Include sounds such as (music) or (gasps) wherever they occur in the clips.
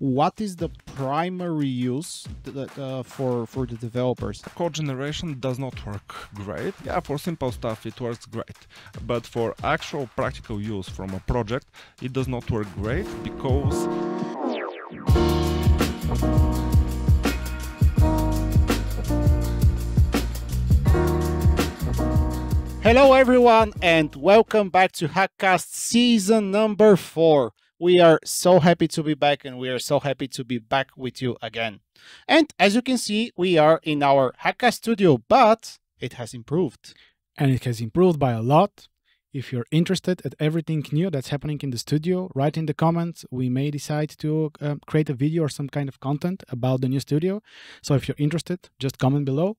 what is the primary use that, uh, for for the developers? Code generation does not work great. Yeah, for simple stuff it works great, but for actual practical use from a project, it does not work great because. Hello, everyone, and welcome back to Hackcast season number four. We are so happy to be back and we are so happy to be back with you again. And as you can see, we are in our Hackcast studio, but it has improved. And it has improved by a lot. If you're interested at everything new that's happening in the studio, write in the comments. We may decide to uh, create a video or some kind of content about the new studio. So if you're interested, just comment below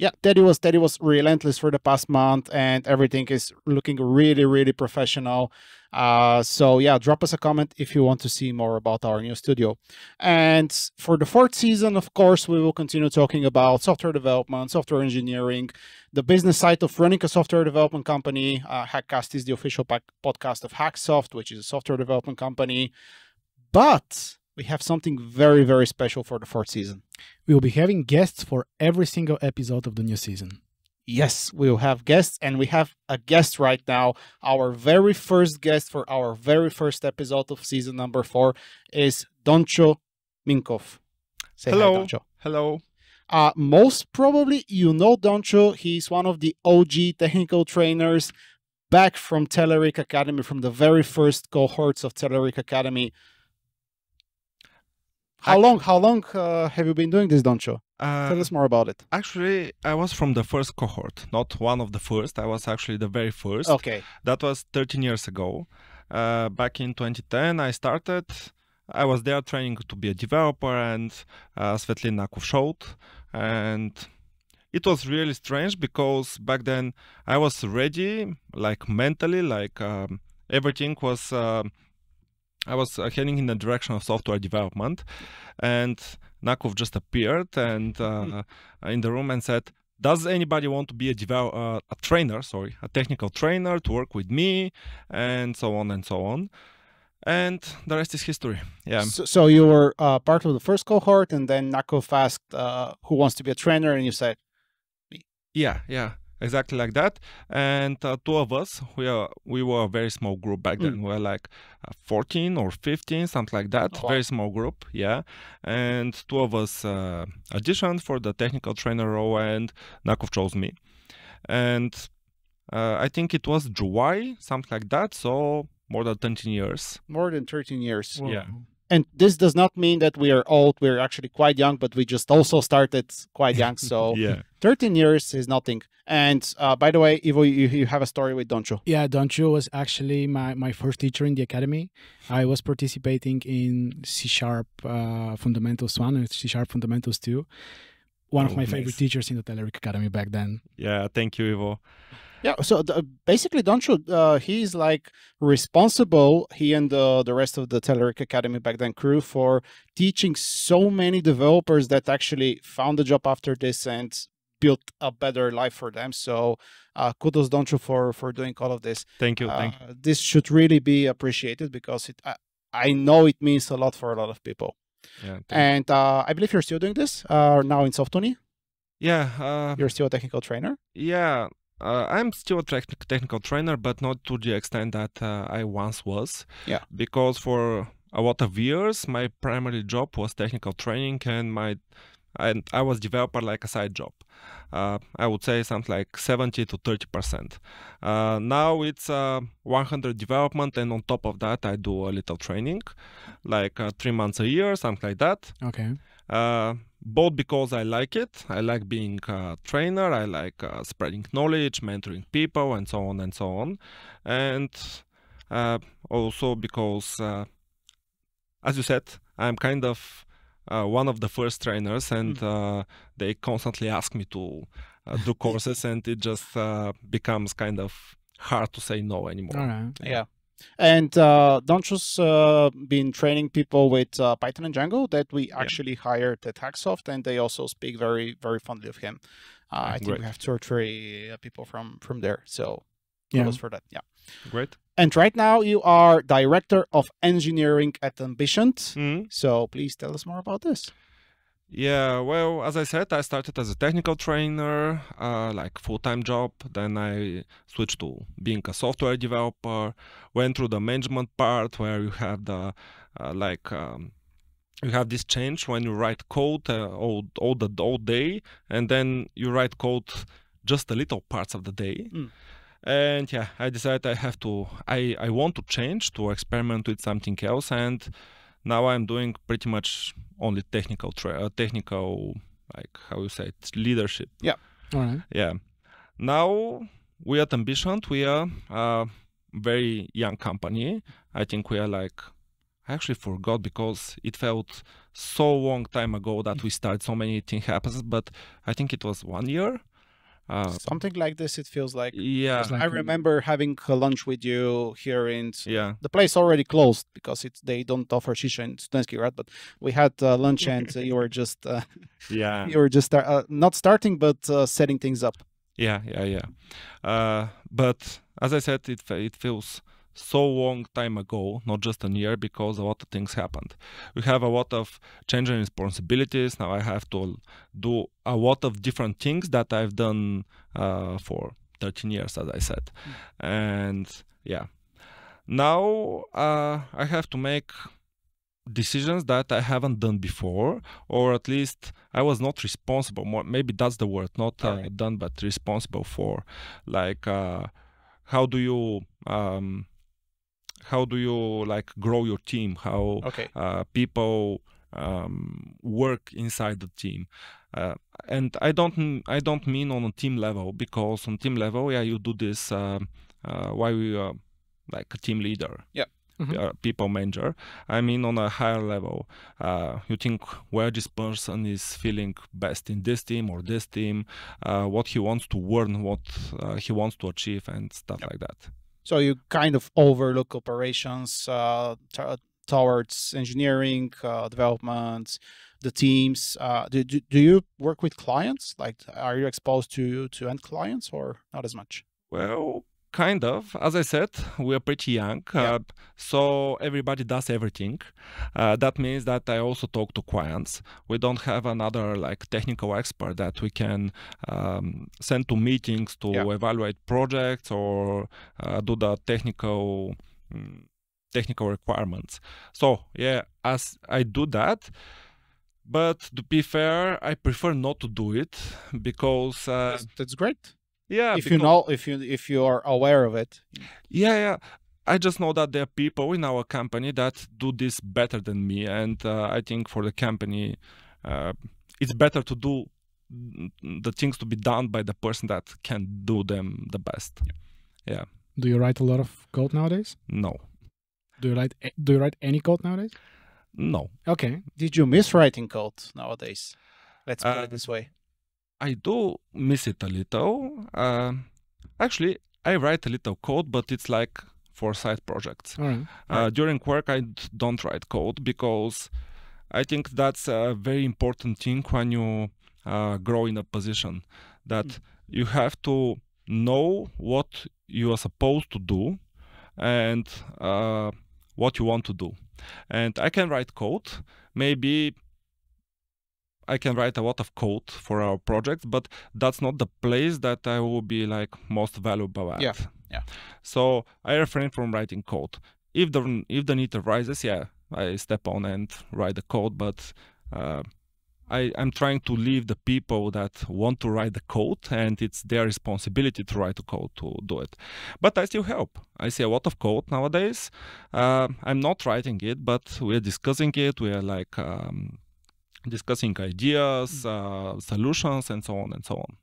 yeah, Teddy was Teddy was relentless for the past month, and everything is looking really, really professional. Uh, so yeah, drop us a comment if you want to see more about our new studio. And for the fourth season, of course, we will continue talking about software development, software engineering, the business side of running a software development company. Uh, Hackcast is the official podcast of Hacksoft, which is a software development company. But we have something very, very special for the fourth season. We will be having guests for every single episode of the new season. Yes, we will have guests, and we have a guest right now. Our very first guest for our very first episode of season number four is Doncho Minkov. Say Hello. Hi, Doncho. Hello. Uh, most probably you know Doncho. He's one of the OG technical trainers back from Telerik Academy, from the very first cohorts of Telerik Academy. How long? How long uh, have you been doing this, Doncho? Uh, Tell us more about it. Actually, I was from the first cohort, not one of the first. I was actually the very first. Okay. That was 13 years ago. Uh, back in 2010, I started. I was there training to be a developer, and uh, Svetlin Nakov showed. And it was really strange because back then I was ready, like mentally, like um, everything was. Uh, I was uh, heading in the direction of software development, and Nakov just appeared and uh, hmm. in the room and said, "Does anybody want to be a develop, uh, a trainer? Sorry, a technical trainer to work with me?" And so on and so on. And the rest is history. Yeah. So, so you were uh, part of the first cohort, and then Nakov asked, uh, "Who wants to be a trainer?" And you said, "Me." Yeah, yeah exactly like that. And uh, two of us, we are we were a very small group back then. Mm. We were like uh, 14 or 15, something like that. Oh, wow. Very small group, yeah. And two of us uh, auditioned for the technical trainer role, and Nakov chose me. And uh, I think it was July, something like that. So more than 13 years. More than 13 years. Yeah and this does not mean that we are old we're actually quite young but we just also started quite young (laughs) so yeah. 13 years is nothing. And uh, by the way ivo you, you have a story with doncho yeah doncho was actually my, my first teacher in the academy. I was participating in c sharp uh, fundamentals 1 and c sharp fundamentals 2 one oh, of my nice. favorite teachers in the telerik academy back then. Yeah thank you ivo yeah, so the, basically, Doncho, uh, he's like responsible, he and the, the rest of the Telerik Academy back then crew, for teaching so many developers that actually found a job after this and built a better life for them. So uh, kudos, Doncho, for, for doing all of this. Thank you. Uh, thank you. This should really be appreciated because it, I, I know it means a lot for a lot of people. Yeah, and uh, I believe you're still doing this uh, now in SoftUni. Yeah. Uh, you're still a technical trainer? Yeah. Uh, I'm still a te- technical trainer, but not to the extent that uh, I once was. Yeah. Because for a lot of years, my primary job was technical training, and my and I was developer like a side job. Uh, I would say something like 70 to 30 percent. Uh, now it's uh, 100 development, and on top of that, I do a little training, like uh, three months a year, something like that. Okay. Both because I like it. I like being a trainer. I like uh, spreading knowledge, mentoring people, and so on and so on. And uh, also because, uh, as you said, I'm kind of uh, one of the first trainers, and mm. they constantly ask me to uh, do (laughs) courses, and it just becomes kind of hard to say no anymore. All right. Yeah. And uh, Doncho's uh, been training people with uh, Python and Django that we actually yeah. hired at Hacksoft, and they also speak very, very fondly of him. Uh, I think Great. we have two or three uh, people from from there, so yeah. for that. Yeah. Great. And right now you are director of engineering at Ambitioned. Mhm. So please tell us more about this. Yeah, well, as I said, I started as a technical trainer, uh, like full-time job. Then I switched to being a software developer. Went through the management part where you have the uh, like um, you have this change when you write code uh, all all the all day, and then you write code just a little parts of the day. Mm. And yeah, I decided I have to. I I want to change to experiment with something else, and now I'm doing pretty much only technical tra- uh, technical like how you say it leadership. All right. yeah. Now we at Ambitioned. We are a very young company. I think we are like i actually forgot because it felt so long time ago that we started so many things happens but i think it was one year uh, Something like this, it feels like. yeah It's like I a- remember having a lunch with you here in yeah the place already closed because it's they don't offer shisha in Studentski, right? But we had uh, lunch and uh, you were just uh, yeah (laughs) you were just uh, not starting but uh, setting things up. Yeah, yeah, yeah. Uh, but as I said, it it feels so long time ago, not just a year, because a lot of things happened. We have a lot of changing responsibilities. Now I have to do a lot of different things that I've done uh, for 13 years, as I said, and yeah. Now uh, I have to make decisions that I haven't done before, or at least I was not responsible. More, maybe that's the word, not uh, Alright. done, but responsible for. Like, uh, how do you, um, how do you like grow your team? How Okay. uh, people um, work inside the team. Uh, and I don't I don't mean on a team level because on team level, yeah, you do this uh, uh, while you are like a team leader, Mhm. uh, people manager. I mean on a higher level, uh, you think where this person is feeling best in this team or this team, uh, what he wants to learn, what uh, he wants to achieve, and stuff like that. So you kind of overlook operations uh, t- towards engineering, uh, development, the teams. Uh, do, do, do you work with clients? Like, are you exposed to to end clients or not as much? Well, kind of. As I said, we are pretty young, Yeah. uh, so everybody does everything. Uh, that means that I also talk to clients. We don't have another like technical expert that we can um, send to meetings to Yeah. evaluate projects or uh, do the technical. mm, technical requirements so yeah as i do that but to be fair i prefer not to do it because uh, That's, that's great. Yeah if you know, if you if you are aware of it. Yeah, yeah. I just know that there are people in our company that do this better than me, and uh, I think for the company, uh, it's better to do the things to be done by the person that can do them the best. Yeah. Do you write a lot of code nowadays? No, Do you write Do you write any code nowadays? no. Okay. Did you miss writing code nowadays? Let's put Uh, it this way. I do miss it a little. Uh, actually, I write a little code, but it's like for side projects. Right. Uh, during work, I don't write code because I think that's a very important thing when you uh, grow in a position that Mm. you have to know what you are supposed to do and uh, what you want to do. And I can write code. Maybe I can write a lot of code for our projects, but that's not the place that I will be like most valuable at. Yeah, yeah. So I refrain from writing code. If the if the need arises, yeah, I step on and write the code. But uh, I I'm trying to leave the people that want to write the code, and it's their responsibility to write the code to do it. But I still help. I see a lot of code nowadays. Uh, I'm not writing it, but we're discussing it. We are like. Um, discussing ideas uh, solutions and so on and so on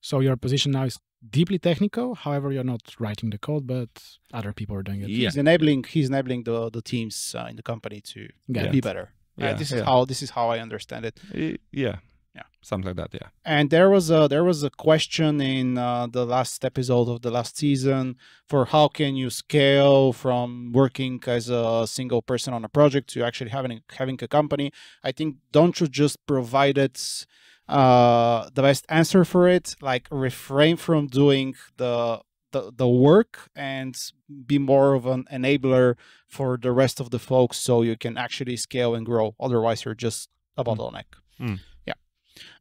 So your position now is deeply technical. However, you're not writing the code, but other people are doing it. Yeah. He's enabling he's enabling the the teams uh, in the company to Got be it. better. Uh, Yeah, this is yeah. how this is how I understand it. Y- yeah Yeah. something like that yeah And there was a there was a question in uh, the last episode of the last season for how can you scale from working as a single person on a project to actually having having a company. I think Doncho just provide it uh, the best answer for it? Like refrain from doing the the, the work and be more of an enabler for the rest of the folks so you can actually scale and grow. Otherwise, you're just a bottleneck. Mm.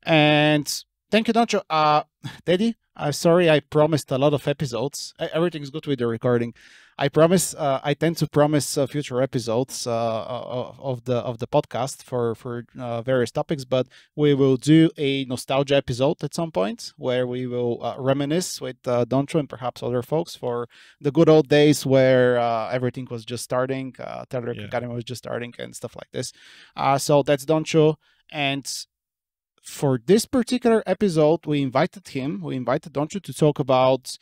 And thank you, Doncho. Uh, Teddy, I'm sorry I promised a lot of episodes. Everything's good with the recording. I promise. Uh, I tend to promise uh, future episodes uh, of the of the podcast for for uh, various topics, but we will do a nostalgia episode at some point where we will uh, reminisce with uh, Doncho and perhaps other folks for the good old days where uh, everything was just starting, uh, Yeah. Academy was just starting, and stuff like this. Uh, so that's Doncho, and for this particular episode, we invited him, we invited Doncho to talk about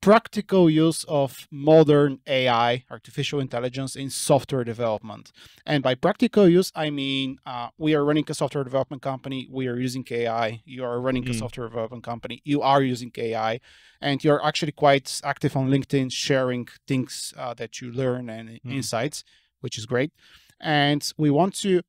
practical use of modern AI, artificial intelligence, in software development. And by practical use, I mean uh, we are running a software development company, we are using AI, you are running a Mm. software development company, you are using AI, and you're actually quite active on LinkedIn sharing things uh, that you learn and Mm. insights, which is great. And we want to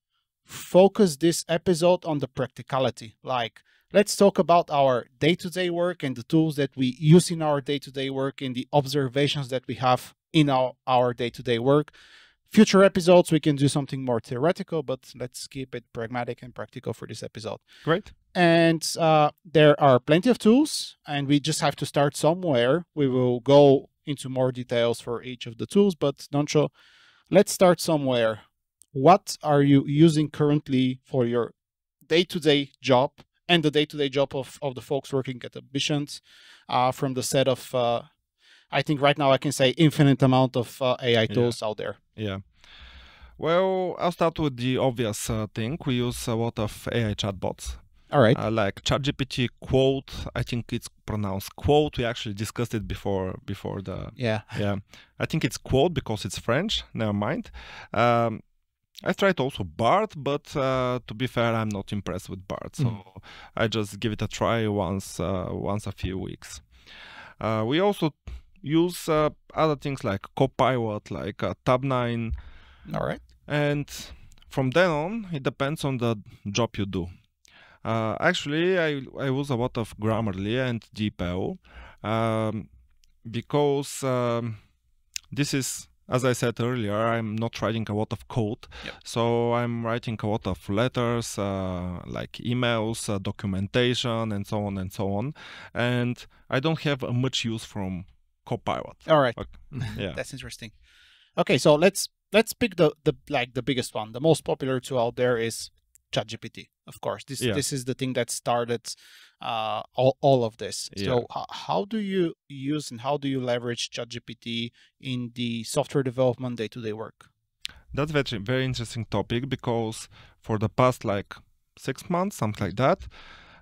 focus this episode on the practicality. Like, let's talk about our day to day work and the tools that we use in our day to day work and the observations that we have in our, our day to day work. Future episodes, we can do something more theoretical, but let's keep it pragmatic and practical for this episode. Great. And uh, there are plenty of tools, and we just have to start somewhere. We will go into more details for each of the tools, but Doncho, let's start somewhere. What are you using currently for your day to day job and the day to day job of, of the folks working at Ambitioned uh, from the set of, uh, I think right now I can say infinite amount of uh, AI tools out there? Yeah. Well, I'll start with the obvious uh, thing. We use a lot of AI chatbots, All right. uh, like ChatGPT Claude. I think it's pronounced Claude. We actually discussed it before before the yeah. yeah. I think it's Claude because it's French. Never mind. Um, I tried also Bard, but uh, to be fair, I'm not impressed with Bard. So Mm. I just give it a try once uh, once a few weeks. Uh, we also use uh, other things like Copilot, like uh, Tabnine, All right. and from then on, it depends on the job you do. Uh, actually, I, I use a lot of Grammarly and DeepL um, because um, this is, as I said earlier, I'm not writing a lot of code. Yep. So I'm writing a lot of letters, uh, like emails, uh, documentation, and so on and so on. And I don't have uh, much use from Copilot. All right. (laughs) Yeah. That's interesting. Okay, so let's let's pick the the like the biggest one. The most popular tool out there is ChatGPT. Of course, this Yeah. this is the thing that started uh, all all of this. Yeah. So h- how do you use and how do you leverage ChatGPT in the software development day to day work? That's very very interesting topic because for the past like six months, something like that,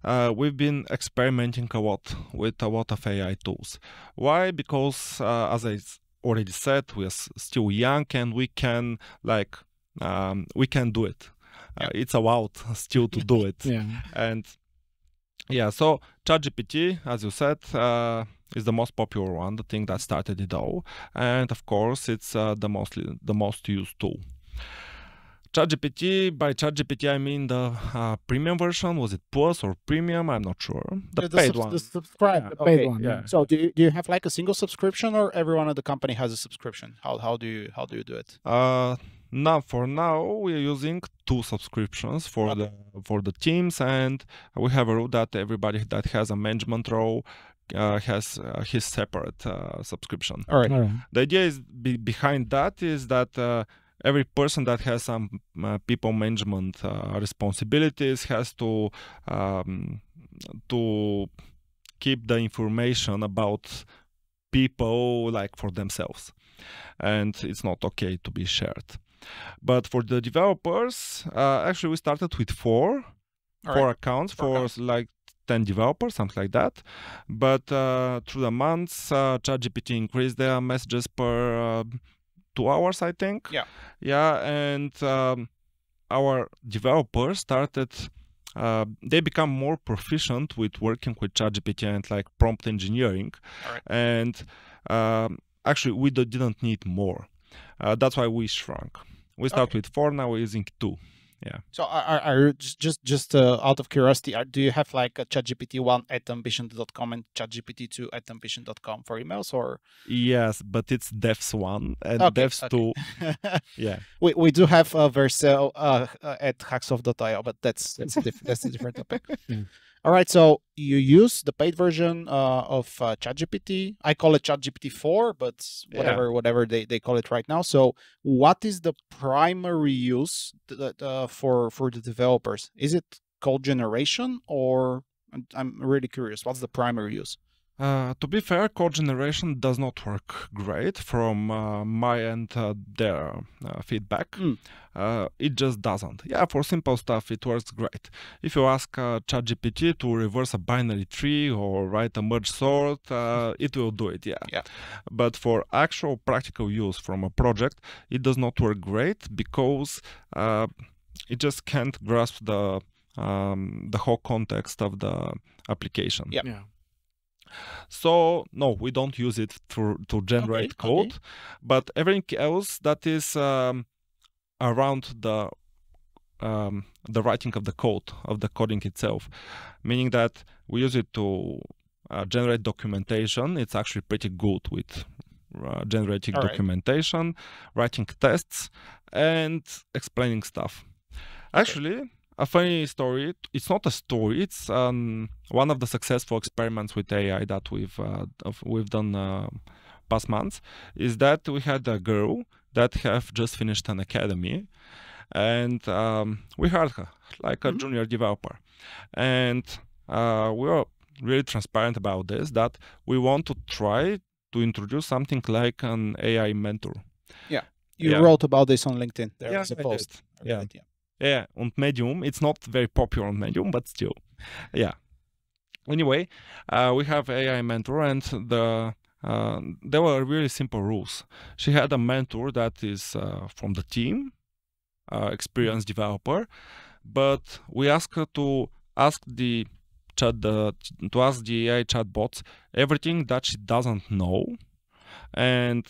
uh, we've been experimenting a lot with a lot of AI tools. Why? Because uh, as I already said, we are s- still young and we can like um, we can do it. Uh, it's allowed (laughs) still to do it, Yeah. and yeah. So ChatGPT, as you said. Uh, is the most popular one, the thing that started it all, and of course, it's uh, the mostly the most used tool. ChatGPT, by ChatGPT, I mean the uh, premium version. Was it Plus or Premium? I'm not sure. The, Yeah, paid subs- one. The subscribe. Yeah. The paid okay. one, yeah. So do you, do you have like a single subscription or everyone at the company has a subscription? How how do you how do you do it? Uh, now, for now, we're using two subscriptions for Okay. the for the teams, and we have a rule that everybody that has a management role uh, has uh, his separate uh, subscription. All right. All right. the idea is be, behind that is that uh, every person that has some uh, people management uh, responsibilities has to um, to keep the information about people like for themselves and it's not okay to be shared but for the developers uh, actually we started with four All four right. accounts Four for accounts. like 10 developers, something like that. But uh, through the months, uh, ChatGPT increased their messages per uh, two hours, I think. Yeah. Yeah, and um, our developers started. Uh, they become more proficient with working with ChatGPT and like prompt engineering, Alright. and um, actually we didn't need more. Uh, that's why we shrunk. We start with four now. We're using two. Yeah. So are, are, are just just, just uh, out of curiosity, are, do you have like a ChatGPT one at ambitioned.com and ChatGPT two at ambitioned.com for emails or? Yes, but it's devs one and Okay, devs okay. two. (laughs) Yeah. we, we do have a Vercel uh, uh, at hacksoft.io, but that's that's a diff- that's a different topic. Yeah. (laughs) All right, so you use the paid version uh, of uh, ChatGPT. I call it ChatGPT four, but Yeah. whatever whatever they, they call it right now. So, what is the primary use th- th- uh, for for the developers? Is it code generation, or I'm really curious. What's the primary use? Uh, to be fair, code generation does not work great from uh, my and uh, their uh, feedback. Mm. Uh, it just doesn't. Yeah, for simple stuff, it works great. If you ask uh, ChatGPT to reverse a binary tree or write a merge sort, uh, (laughs) it will do it. Yeah. Yeah. But for actual practical use from a project, it does not work great because uh, it just can't grasp the um, the whole context of the application. Yeah. Yeah. So no, we don't use it to to generate Okay, code, okay. but everything else that is um, around the um, the writing of the code of the coding itself, meaning that we use it to uh, generate documentation. It's actually pretty good with uh, generating All right. documentation, writing tests, and explaining stuff. Actually, a funny story. It's not a story. It's um, one of the successful experiments with AI that we've uh, we've done uh, past months. Is that we had a girl that have just finished an academy, and um, we hired her like a Mhm. junior developer, and uh, we were really transparent about this. That we want to try to introduce something like an AI mentor. Yeah, you Yeah. wrote about this on LinkedIn. There Yeah, was a post. Yeah. Right, yeah. Yeah, on Medium. It's not very popular on Medium, but still. Yeah. Anyway, uh, we have AI mentor, and the uh, there were really simple rules. She had a mentor that is uh, from the team, uh, experienced developer, but we asked her to ask the chat the, to ask the AI chatbots everything that she doesn't know, and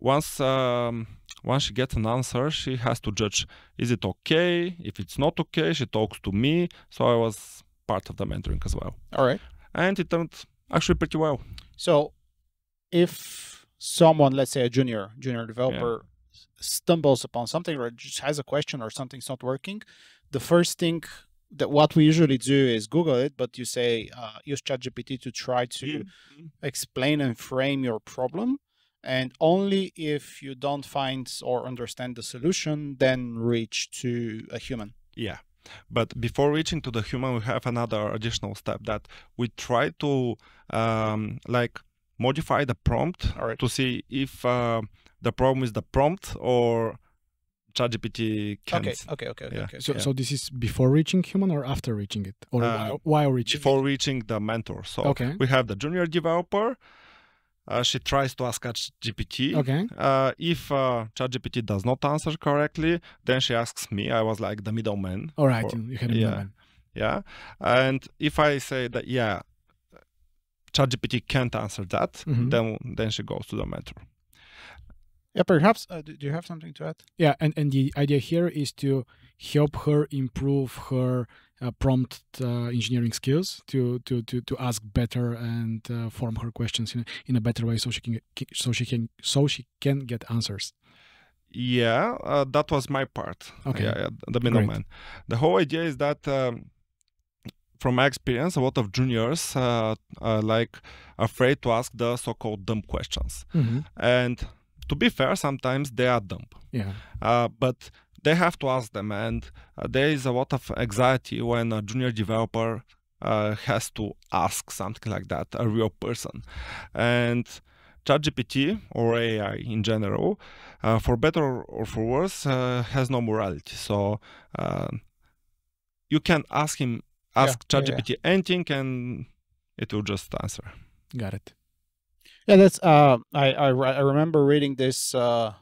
once um, once she gets an answer, she has to judge is it okay? If it's not okay, she talks to me. So I was part of the mentoring as well. All right. And it turned actually pretty well. So, if someone, let's say a junior junior developer, stumbles upon something or just has a question or something's not working, the first thing that what we usually do is Google it, but you say uh, use ChatGPT to try to explain and frame your problem. And only if you don't find or understand the solution, then reach to a human. Yeah. But before reaching to the human, we have another additional step that we try to um, like modify the prompt All right. to see if uh, the problem is the prompt or ChatGPT can't. Okay. Okay. Okay. Okay. Yeah. okay. So, Yeah. so this is before reaching human or after reaching it, or Uh, while, while reaching? Before reaching the mentor. So Okay. we have the junior developer. Uh, she tries to ask ChatGPT. Okay. Uh, if uh, ChatGPT does not answer correctly, then she asks me. I was like the middleman. All right. Or- You, you had a yeah. middleman. Yeah. And if I say that, yeah, ChatGPT can't answer that, Mhm. then then she goes to the mentor. Yeah. Perhaps. Uh, do do you have something to add? Yeah, and, and the idea here is to help her improve her uh, prompt uh, engineering skills to, to, to, to ask better and uh, form her questions in a, in a better way so she can get, so she can so she can get answers. Yeah, uh, that was my part. Okay. Yeah, yeah, the middleman. The whole idea is that, um, from my experience, a lot of juniors uh, are like afraid to ask the so-called dumb questions. And to be fair, sometimes they are dumb. Yeah. Uh, but they have to ask them, and uh, there is a lot of anxiety when a junior developer uh, has to ask something like that, a real person. And ChatGPT or AI in general, uh, for better or for worse, uh, has no morality. So uh, you can ask him, ask Yeah, yeah, yeah. ChatGPT anything, and it will just answer. Got it. Yeah, that's. Uh, I I, I remember reading this uh,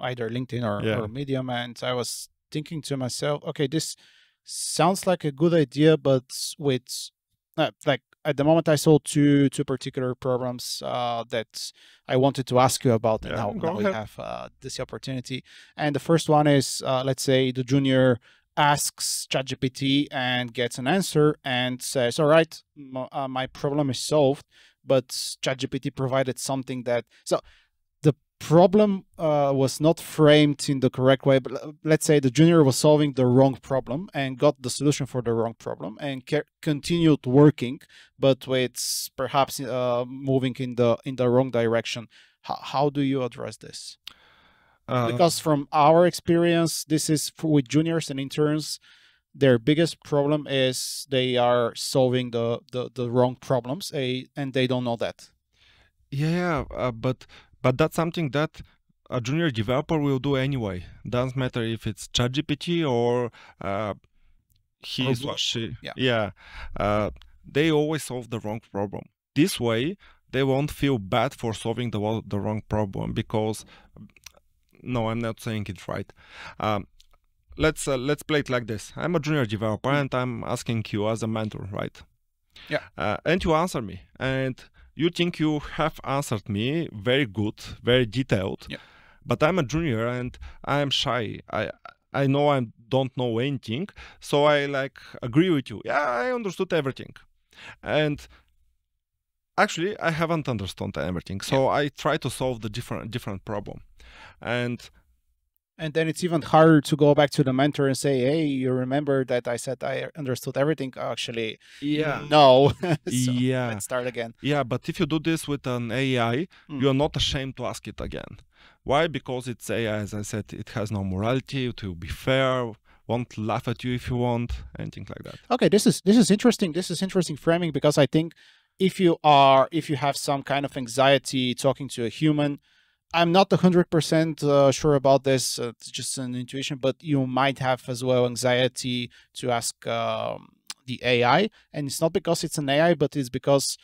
either LinkedIn or, Yeah. or Medium, and I was thinking to myself, okay, this sounds like a good idea, but with uh, like at the moment, I saw two two particular programs uh, that I wanted to ask you about, and Yeah, now, now we have uh, this opportunity. And the first one is, uh, let's say, the junior asks ChatGPT and gets an answer and says, "All right, m- uh, my problem is solved," but ChatGPT provided something that so the problem uh, was not framed in the correct way. But let's say the junior was solving the wrong problem and got the solution for the wrong problem and continued working, but with perhaps uh, moving in the in the wrong direction. How, how do you address this? Uh, because from our experience this is for, with juniors and interns their biggest problem is they are solving the the, the wrong problems eh, and they don't know that yeah, uh, but but that's something that a junior developer will do anyway. Doesn't matter if it's ChatGPT or uh, Or or she. yeah. yeah. Uh, they always solve the wrong problem. This way, they won't feel bad for solving the the wrong problem because. No, I'm not saying it right. Um, let's uh, let's play it like this. I'm a junior developer and I'm asking you as a mentor, right? Yeah. Uh, and you answer me, and you think you have answered me very good, very detailed. Yeah. But I'm a junior and I'm shy. I I know I don't know anything, so I like agree with you. Yeah, I understood everything, and actually I haven't understood everything. So I try to solve the different different problem, and and then it's even harder to go back to the mentor and say hey you remember that i said i understood everything actually Yeah. no (laughs) so yeah. let's start again Yeah, but if you do this with an AI, Mm. you're not ashamed to ask it again. Why? Because it's AI, as I said, it has no morality, it will be fair, won't laugh at you if you want, anything like that. okay this is this is interesting this is interesting framing because i think if you are if you have some kind of anxiety talking to a human i'm not 100% uh, sure about this uh, it's just an intuition but you might have as well anxiety to ask um, the ai and it's not because it's an ai but it's because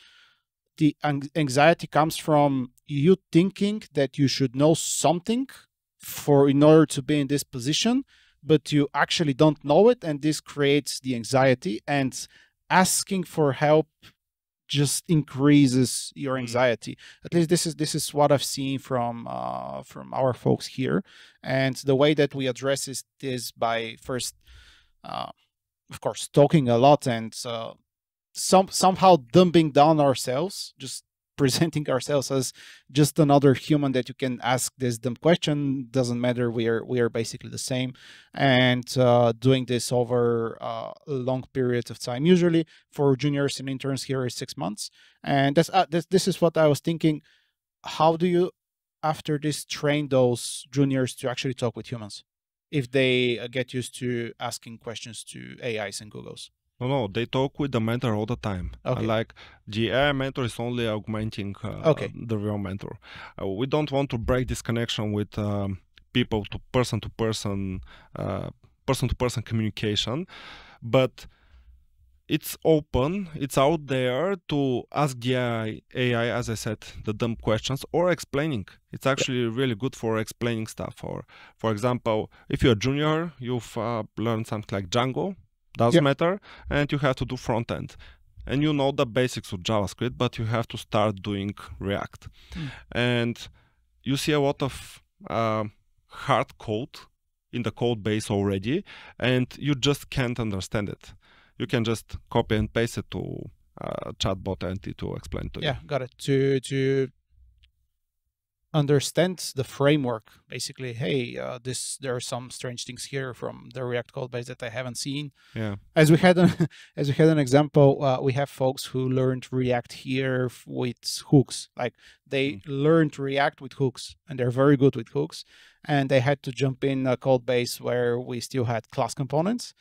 the anxiety comes from you thinking that you should know something for in order to be in this position but you actually don't know it and this creates the anxiety and asking for help just increases your Mm. anxiety at least this is this is what i've seen from uh from our folks here and the way that we address this is by first uh of course talking a lot and uh some somehow dumbing down ourselves just presenting (laughs) ourselves as just another human that you can ask this dumb question doesn't matter we are we are basically the same and uh, doing this over uh, long periods of time. Usually for juniors and interns here is six months and that's uh, this, this is what i was thinking. How do you after this train those juniors to actually talk with humans if they uh, get used to asking questions to ais and googles No, no, they talk with the mentor all the time. Okay. like the AI mentor is only augmenting uh, Okay. the real mentor. Uh, we don't want to break this connection with um, people to person to person, uh, person to person communication, but it's open, it's out there to ask the AI, AI, as I said, the dumb questions or explaining. It's actually really good for explaining stuff. Or, for example, if you're a junior, you've uh, learned something like Django, doesn't Yeah. matter, and you have to do front end. And you know the basics of JavaScript, but you have to start doing React. Mm. And you see a lot of uh, hard code in the code base already, and you just can't understand it. You can just copy and paste it to uh, chatbot and it will explain to you. yeah got it to to understand the framework. Basically hey uh, this there are some strange things here from the react code base that i haven't seen. Yeah. as we had an (laughs) as we had an example uh, we have folks who learned react here with hooks. Like they learned react with hooks and they're very good with hooks and they had to jump in a code base where we still had class components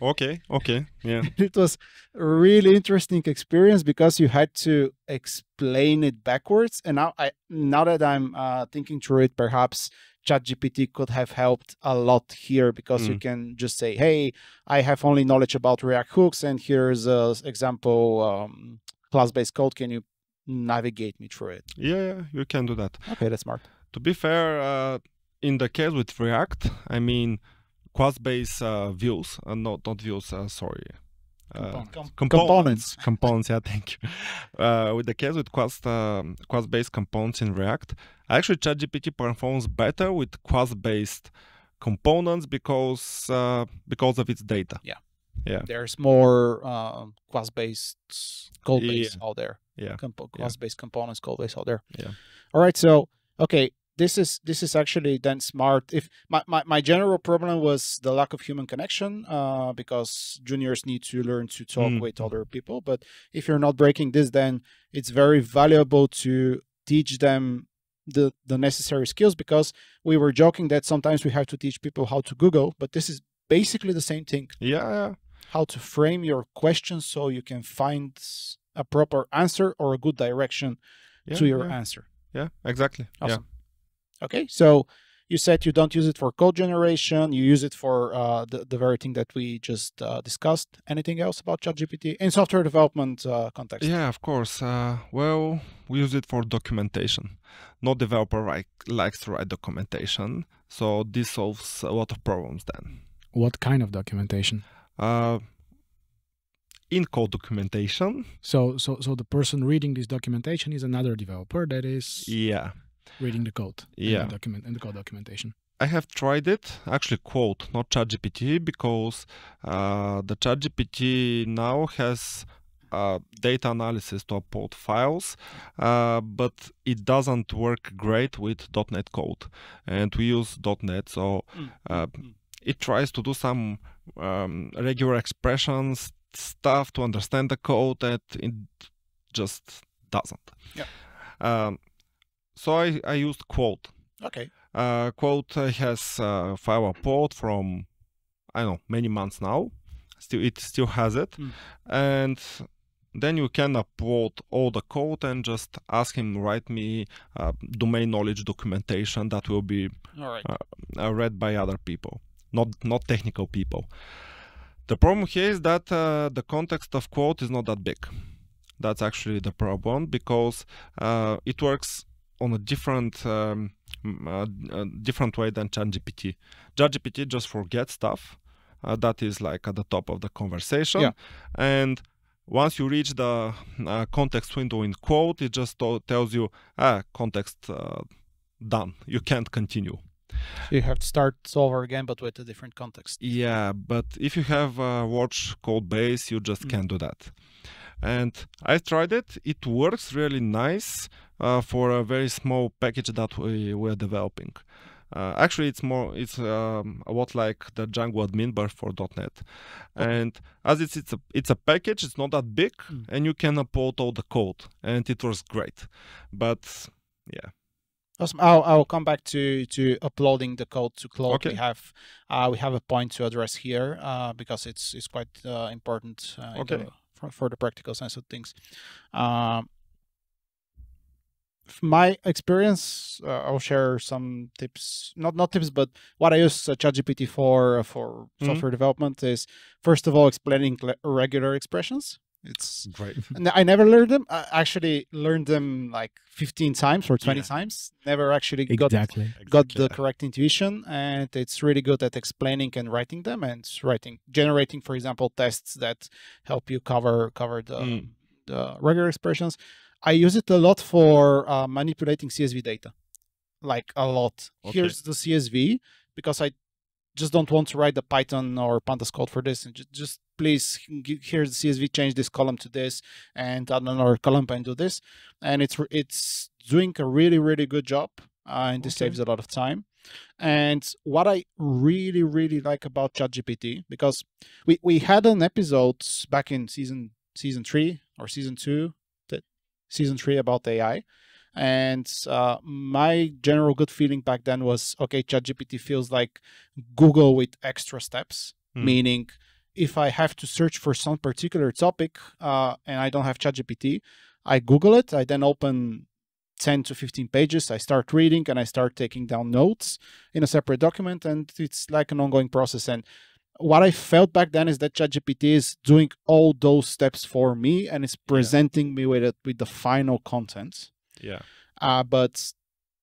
Okay. Okay. Yeah. (laughs) it was a really interesting experience because you had to explain it backwards and now i now that i'm uh, thinking through it perhaps ChatGPT could have helped a lot here because you Mm. can just say, "Hey, I have only knowledge about React hooks, and here's a s- example um, class-based code. Can you navigate me through it?" Yeah. yeah, You can do that. Okay, that's smart. To be fair, uh, in the case with React, I mean, class-based uh, views, uh, not not views. Uh, sorry. Uh, Com- components (laughs) components yeah thank you uh, with the case with class um, class based components in react actually chatgpt performs better with class based components because uh, because of its data. Yeah. Yeah. There's more uh, class-based code base out there. Yeah. Compo- Yeah. class-based components code base out there. Yeah. All right. So okay, this is this is actually then smart. If my, my, my general problem was the lack of human connection, uh, because juniors need to learn to talk Mm. with other people. But if you're not breaking this, then it's very valuable to teach them the the necessary skills because we were joking that sometimes we have to teach people how to Google, but this is basically the same thing Yeah, yeah. How to frame your questions so you can find a proper answer or a good direction yeah to your yeah. answer. Yeah, exactly. Awesome. Okay, so you said you don't use it for code generation. You use it for uh, the the very thing that we just uh, discussed. Anything else about ChatGPT in software development uh, context? Yeah, yeah, of course. Uh, well, we use it for documentation. No developer like, likes to write documentation, so this solves a lot of problems then. What kind of documentation? Uh, in code documentation, So, so, so the person reading this documentation is another developer that is yeah, reading the code. and Yeah. the document and the code documentation. I have tried it, actually Claude, not ChatGPT, because uh, the ChatGPT now has uh, data analysis to upload files, uh, but it doesn't work great with .NET code, and we use .NET, so Mm, uh, mm. it tries to do some um, regular expressions stuff to understand the code that it just doesn't. Yeah. Um, so I, I used Claude Okay. uh, Claude uh, has uh, file upload from I don't know many months now. Still, it still has it, Mm. and then you can upload all the code and just ask him write me uh, domain knowledge documentation that will be right. uh, read by other people, not not technical people. The problem here is that uh, the context of Claude is not that big. That's actually the problem because uh, it works on a different um, m- uh, uh, different way than ChatGPT. ChatGPT just forgets stuff uh, that is like at the top of the conversation, Yeah. and once you reach the uh, context window in Claude, it just tells you, ah, context uh, done. You can't continue. So you have to start over again, but with a different context. Yeah, but if you have a watch code base, you just Mm. can't do that. And I tried it. It works really nice uh, for a very small package that we were developing. Uh, actually, it's more it's um, a lot like the Django admin bar for .NET, and as it's it's a it's a package, it's not that big, Mm. and you can upload all the code, and it works great. But yeah, Awesome. I'll, I'll come back to to uploading the code to Claude. Okay. We have uh, we have a point to address here uh, because it's it's quite uh, important uh, Okay. the, for, for the practical sense of things. Um, my experience, uh, I'll share some tips. Not not tips, but what I use uh, ChatGPT for for Mhm. software development is first of all explaining regular expressions. It's great. (laughs) I never learned them. I actually learned them like 15 times or 20 Yeah. times. Never actually got Exactly. got the correct intuition, and it's really good at explaining and writing them and writing, generating, for example, tests that help you cover cover the Mm. the regular expressions. I use it a lot for uh, manipulating CSV data, like a lot. Okay. Here's the CSV because I just don't want to write the Python or Pandas code for this. And just, just please, here's the CSV, change this column to this, and add another column and do this. And it's it's doing a really really good job, uh, and this Okay. saves a lot of time. And what I really really like about ChatGPT because we we had an episode back in season season three or season two, that season three about AI. And uh, my general good feeling back then was okay, ChatGPT feels like Google with extra steps, Hmm. meaning if I have to search for some particular topic uh, and I don't have ChatGPT, I Google it, I then open 10 to 15 pages, I start reading and I start taking down notes in a separate document, and it's like an ongoing process. And what I felt back then is that ChatGPT is doing all those steps for me and it's presenting me with it with the final content Yeah. uh, but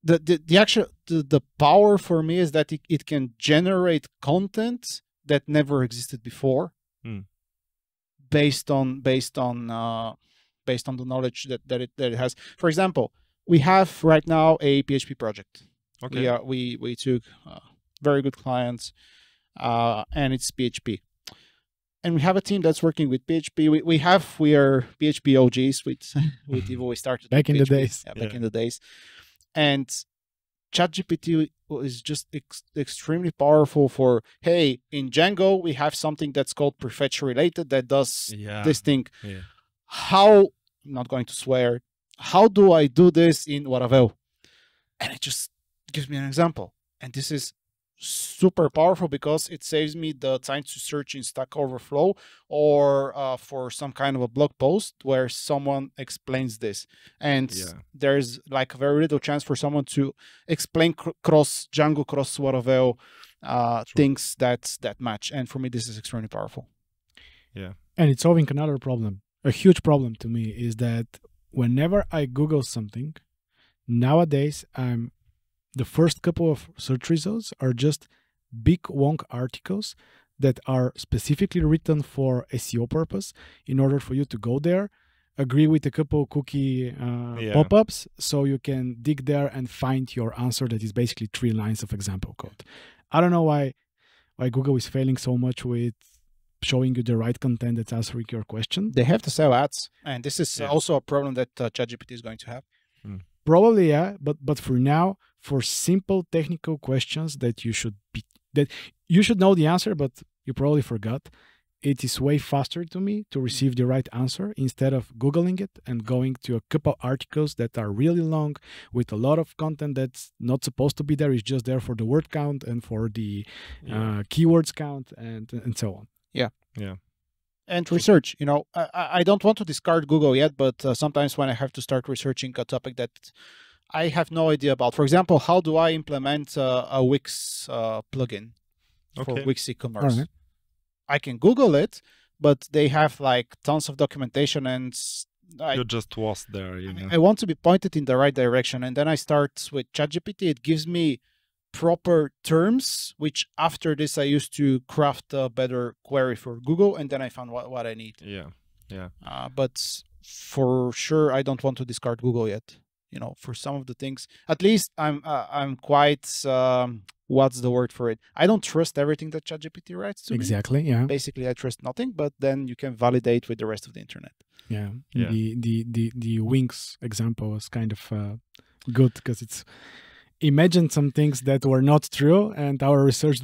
the, the the actual the, the power for me is that it, it can generate content that never existed before Hmm. based on based on uh, based on the knowledge that, that it that it has for example we have right now a php project Okay. we, uh, we we took uh, very good clients, uh, and it's PHP. And we have a team that's working with PHP. We, we have we are PHP OGs with (laughs) with Ivo. We started Back in the days. Yeah, back Yeah. in the days, and ChatGPT is just ex- extremely powerful for hey in Django we have something that's called prefetch related that does Yeah. this thing yeah. how I'm not going to swear how do I do this in Laravel and it just gives me an example and this is super powerful because it saves me the time to search in Stack Overflow or uh, for some kind of a blog post where someone explains this and Yeah. there's like very little chance for someone to explain cr- cross Django cross Laravel uh, True. things that that match and for me this is extremely powerful Yeah, and it's solving another problem. A huge problem to me is that whenever I Google something, nowadays I'm the first couple of search results are just big wonk articles that are specifically written for SEO purpose in order for you to go there, agree with a couple cookie uh, Yeah. pop-ups, so you can dig there and find your answer that is basically three lines of example code. I don't know why why Google is failing so much with showing you the right content that's answering your question. they have to sell ads and this is Yeah. also a problem that uh, ChatGPT is going to have Probably yeah, but but for now, for simple technical questions that you should be that you should know the answer, but you probably forgot. It is way faster to me to receive the right answer instead of googling it and going to a couple articles that are really long with a lot of content that's not supposed to be there. It's just there for the word count and for the Yeah. uh, keywords count and and so on. And research you know I, I- I don't want to discard google yet but uh, sometimes when i have to start researching a topic that i have no idea about for example how do i implement uh, a wix uh, plugin for Okay. wix e-commerce Alright. i can google it but they have like tons of documentation and I, you just was there, you know. I want to be pointed in the right direction. And then I start with ChatGPT. It gives me proper terms, which after this I used to craft a better query for Google, and then I found what, what I need. yeah. Uh, but for sure, I don't want to discard Google yet. You know, for some of the things, at least I'm uh, I'm quite um, what's the word for it? I don't trust everything that ChatGPT writes to me. Exactly. Yeah. Basically, I trust nothing. But then you can validate with the rest of the internet. Yeah. Yeah. The the the the wings example was kind of uh, good because it's imagine some things that were not true, and our research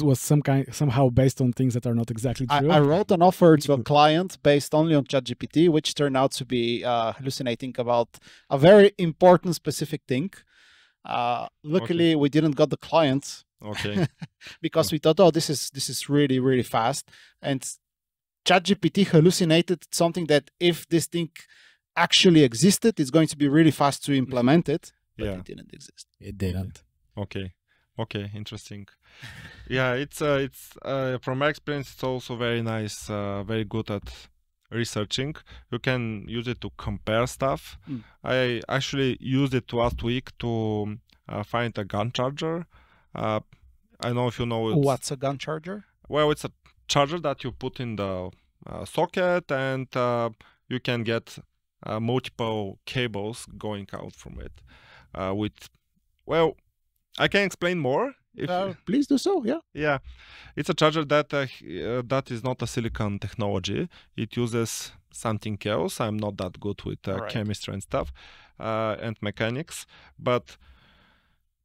was some kind somehow based on things that are not exactly true. I wrote an offer to a client based only on ChatGPT, which turned out to be uh, hallucinating about a very important specific thing. Uh, luckily, we didn't got the client. Okay. (laughs) because we thought, oh, this is this is really really fast, and ChatGPT hallucinated something that if this thing actually existed, it's going to be really fast to implement it, but yeah. it didn't exist. it didn't. Okay. Okay. Interesting. (laughs) yeah. It's uh, it's uh, from my experience, it's also very nice. Uh, very good at researching. You can use it to compare stuff. Mm. I actually used it last week to uh, find a GaN charger. Uh, I don't know if you know it. What's a GaN charger? Well, it's a charger that you put in the uh, socket, and uh, you can get uh, multiple cables going out from it. Uh, with, well, I can explain more. If Uh, please do so. Yeah. yeah, it's a charger that uh, uh, that is not a silicon technology. It uses something else. I'm not that good with uh, Alright. chemistry and stuff uh, and mechanics, but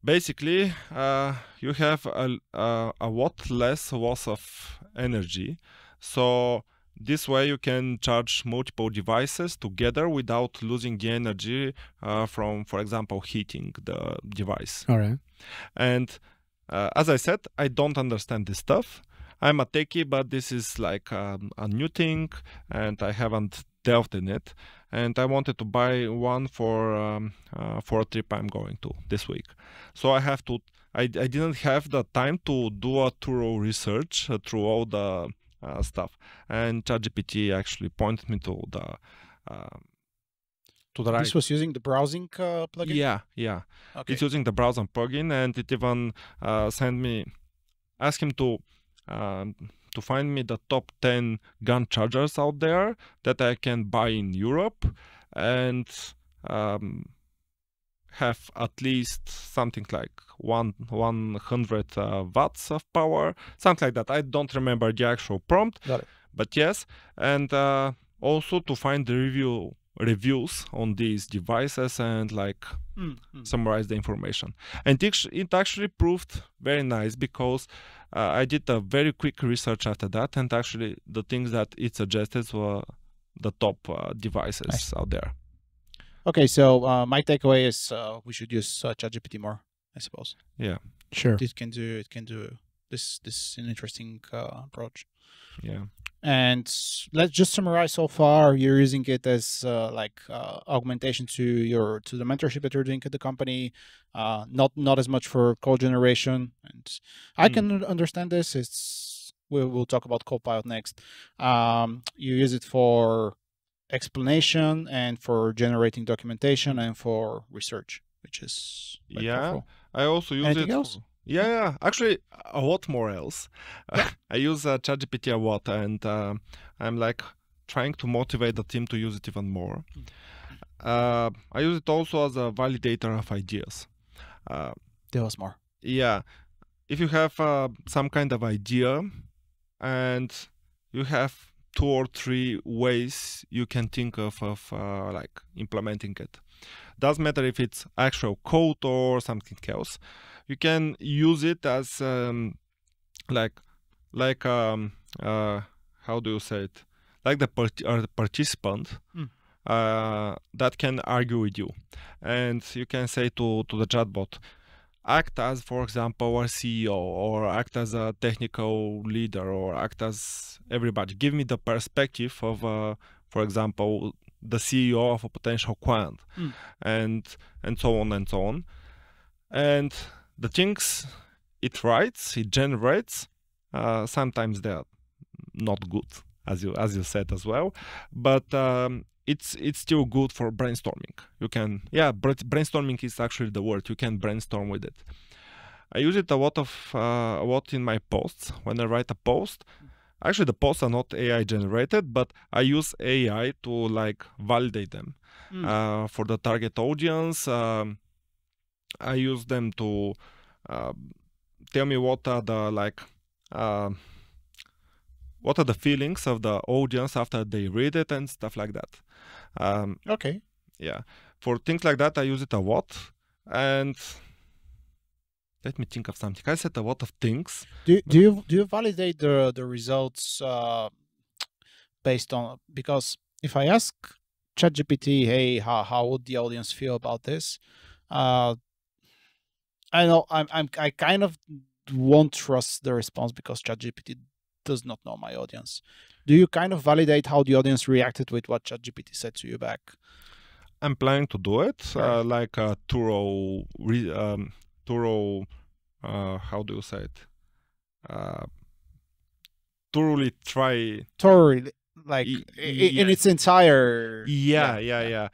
basically uh, you have a, a, a lot less loss of energy. So this way you can charge multiple devices together without losing the energy uh, from, for example, heating the device. All right. And uh, as I said, I don't understand this stuff. I'm a techie, but this is like um, a new thing, and I haven't delved in it. And I wanted to buy one for um, uh, for a trip I'm going to this week. So I have to. I, I didn't have the time to do a thorough research uh, through all the uh, stuff. And ChatGPT actually pointed me to the uh, to the right. This was using the browsing uh, plugin. Yeah, yeah. Okay. It's using the browser plugin, and it even uh, sent me, ask him to um, to find me the top ten GaN chargers out there that I can buy in Europe, and um, have at least something like one 100 uh, watts of power, something like that. I don't remember the actual prompt, but yes, and uh, also to find the review reviews on these devices and like Mm, mm. summarize the information. And it, it actually proved very nice because uh, I did a very quick research after that, and actually the things that it suggested were the top uh, devices Nice. out there. Okay, so uh, my takeaway is uh, we should use uh, ChatGPT more. I suppose Yeah, Sure. it can do it can do this. This is an interesting uh, approach. Yeah. And let's just summarize so far. You're using it as uh, like uh, augmentation to your to the mentorship that you're doing at the company. Uh, not not as much for code generation. And I Mm. can understand this. It's we'll, we'll talk about Copilot next. Um, you use it for explanation and for generating documentation and for research, which is Yeah. I also use Anything it. else? yeah, yeah. Actually, a lot more else. (laughs) I use uh, ChatGPT a lot, and uh, I'm like trying to motivate the team to use it even more. Mm. Uh, I use it also as a validator of ideas. Uh, Tell us more. yeah if you have uh, some kind of idea and you have two or three ways you can think of of uh, like implementing it. Doesn't matter if it's actual code or something else. You can use it as um, like like um uh how do you say it? Like the, part- or the participant Mm. uh, that can argue with you. And you can say to to the chatbot act as for example a ceo or act as a technical leader or act as everybody. Give me the perspective of uh, for example the ceo of a potential client Mm. and and so on and so on. And the things it writes it generates uh, sometimes they're not good as you as you said as well. But um, it's it's still good for brainstorming. You can yeah bra- brainstorming is actually the word. You can brainstorm with it. I use it a lot of uh, a lot in my posts. When i write a post actually the posts are not ai generated but i use ai to like validate them. Mm. uh, for the target audience um, i use them to uh, tell me what are the like uh, what are the feelings of the audience after they read it and stuff like that um, Okay. yeah for things like that i use it a lot and let me think of something i said a lot of things Do do you do you validate the the results uh, based on because if I ask ChatGPT, hey, how how would the audience feel about this? Uh, I know I'm I'm I kind of won't trust the response because ChatGPT does not know my audience. Do you kind of validate how the audience reacted with what ChatGPT said to you back? i'm planning to do it uh, like a thorough re- um, thorough uh, how do you say it uh, thoroughly try Thoroughly, like Y- i- i- in yeah. its entire. yeah yeah yeah,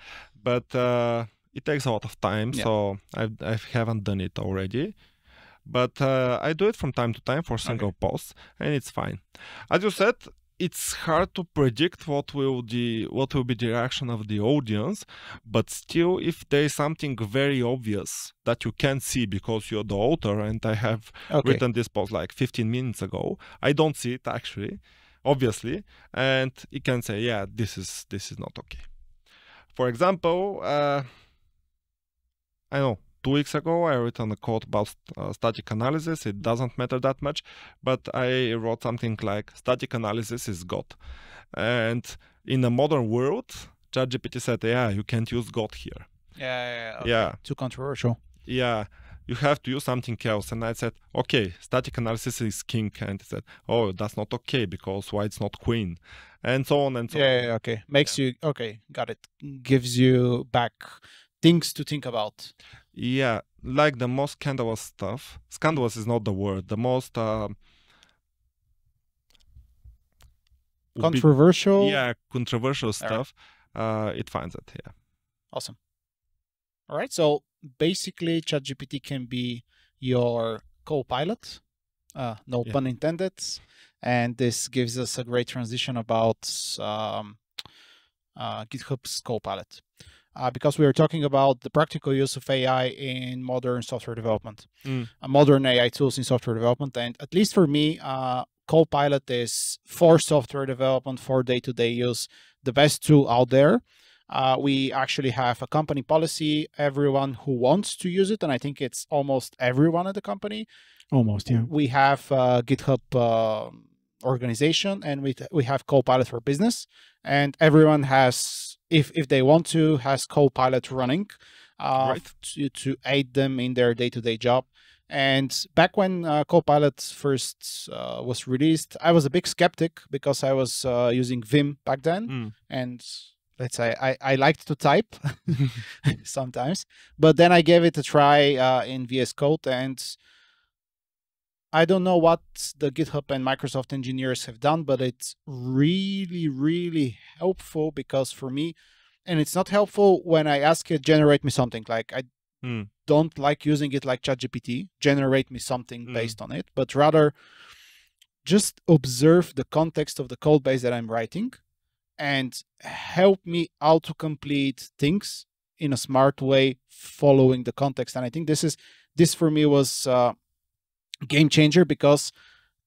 but uh, it takes a lot of time Yeah. so I, I haven't done it already but uh, i do it from time to time for single posts and it's fine as you said it's hard to predict what will the what will be the reaction of the audience but still if there is something very obvious that you can see because you're the author and i have Okay. written this post like 15 minutes ago i don't see it actually obviously and it can say yeah this is this is not okay for example uh, i know two weeks ago i written a code about uh, static analysis it doesn't matter that much but i wrote something like static analysis is god and in the modern world ChatGPT said yeah you can't use god here Yeah, yeah, yeah. okay. yeah Too controversial. yeah you have to use something else and i said okay static analysis is king and it said oh that's not okay because why it's not queen and so on and so yeah, on yeah, yeah, okay. Makes you okay. Got it. Gives you back things to think about. Yeah like the most scandalous stuff scandalous is not the word the most uh, would be- Controversial. yeah controversial right. stuff uh, it finds it yeah Awesome. All right. So basically, ChatGPT can be your co-pilot. Uh, no Yeah. pun intended. And this gives us a great transition about um, uh, GitHub's Copilot. Uh, because we are talking about the practical use of AI in modern software development, Mm. uh, modern AI tools in software development. And at least for me, uh, Copilot is for software development, for day to day use, the best tool out there. Uh, we actually have a company policy. Everyone who wants to use it, and I think it's almost everyone at the company, Almost, yeah. we have a GitHub uh, organization, and we we have Copilot for Business, and everyone has, if if they want to, has Copilot running, uh, Right. to to aid them in their day to day job. And back when uh, Copilot first uh, was released, I was a big skeptic because I was uh, using Vim back then, Mm. and let's say I, I liked to type (laughs) (laughs) sometimes but then i gave it a try uh, in vs code and i don't know what the github and microsoft engineers have done but it's really really helpful because for me and it's not helpful when i ask it generate me something like i Mm. don't like using it like ChatGPT, generate me something Mm. based on it, but rather just observe the context of the code base that I'm writing and help me autocomplete things in a smart way following the context. And I think this is this for me was uh, game changer because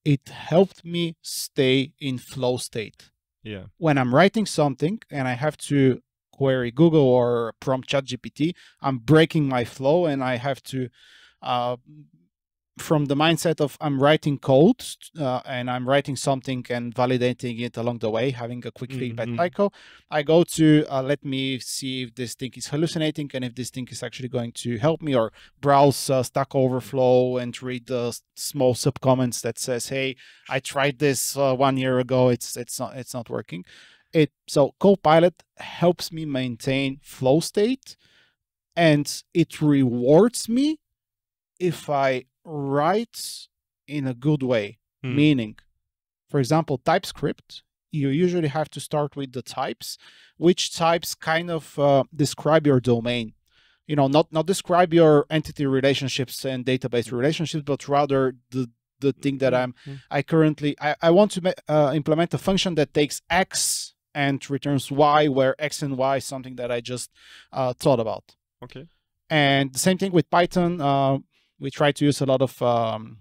it helped me stay in flow state Yeah. when I'm writing something and I have to query Google or prompt ChatGPT, I'm breaking my flow and I have to, uh, from the mindset of I'm writing code uh, and I'm writing something and validating it along the way, having a quick feedback Mhm. cycle, I go to uh, let me see if this thing is hallucinating and if this thing is actually going to help me or browse uh, Stack Overflow and read the small sub comments that says, "Hey, I tried this uh, one year ago. It's it's not it's not working." It so Copilot helps me maintain flow state, and it rewards me if I write in a good way. Hmm. Meaning, for example, TypeScript. You usually have to start with the types, which types kind of uh, describe your domain you know not not describe your entity relationships and database relationships but rather the the thing that i'm Mm. i currently i, I want to uh, implement a function that takes x and returns y where x and y is something that i just uh, thought about Okay. and the same thing with python uh, we try to use a lot of um,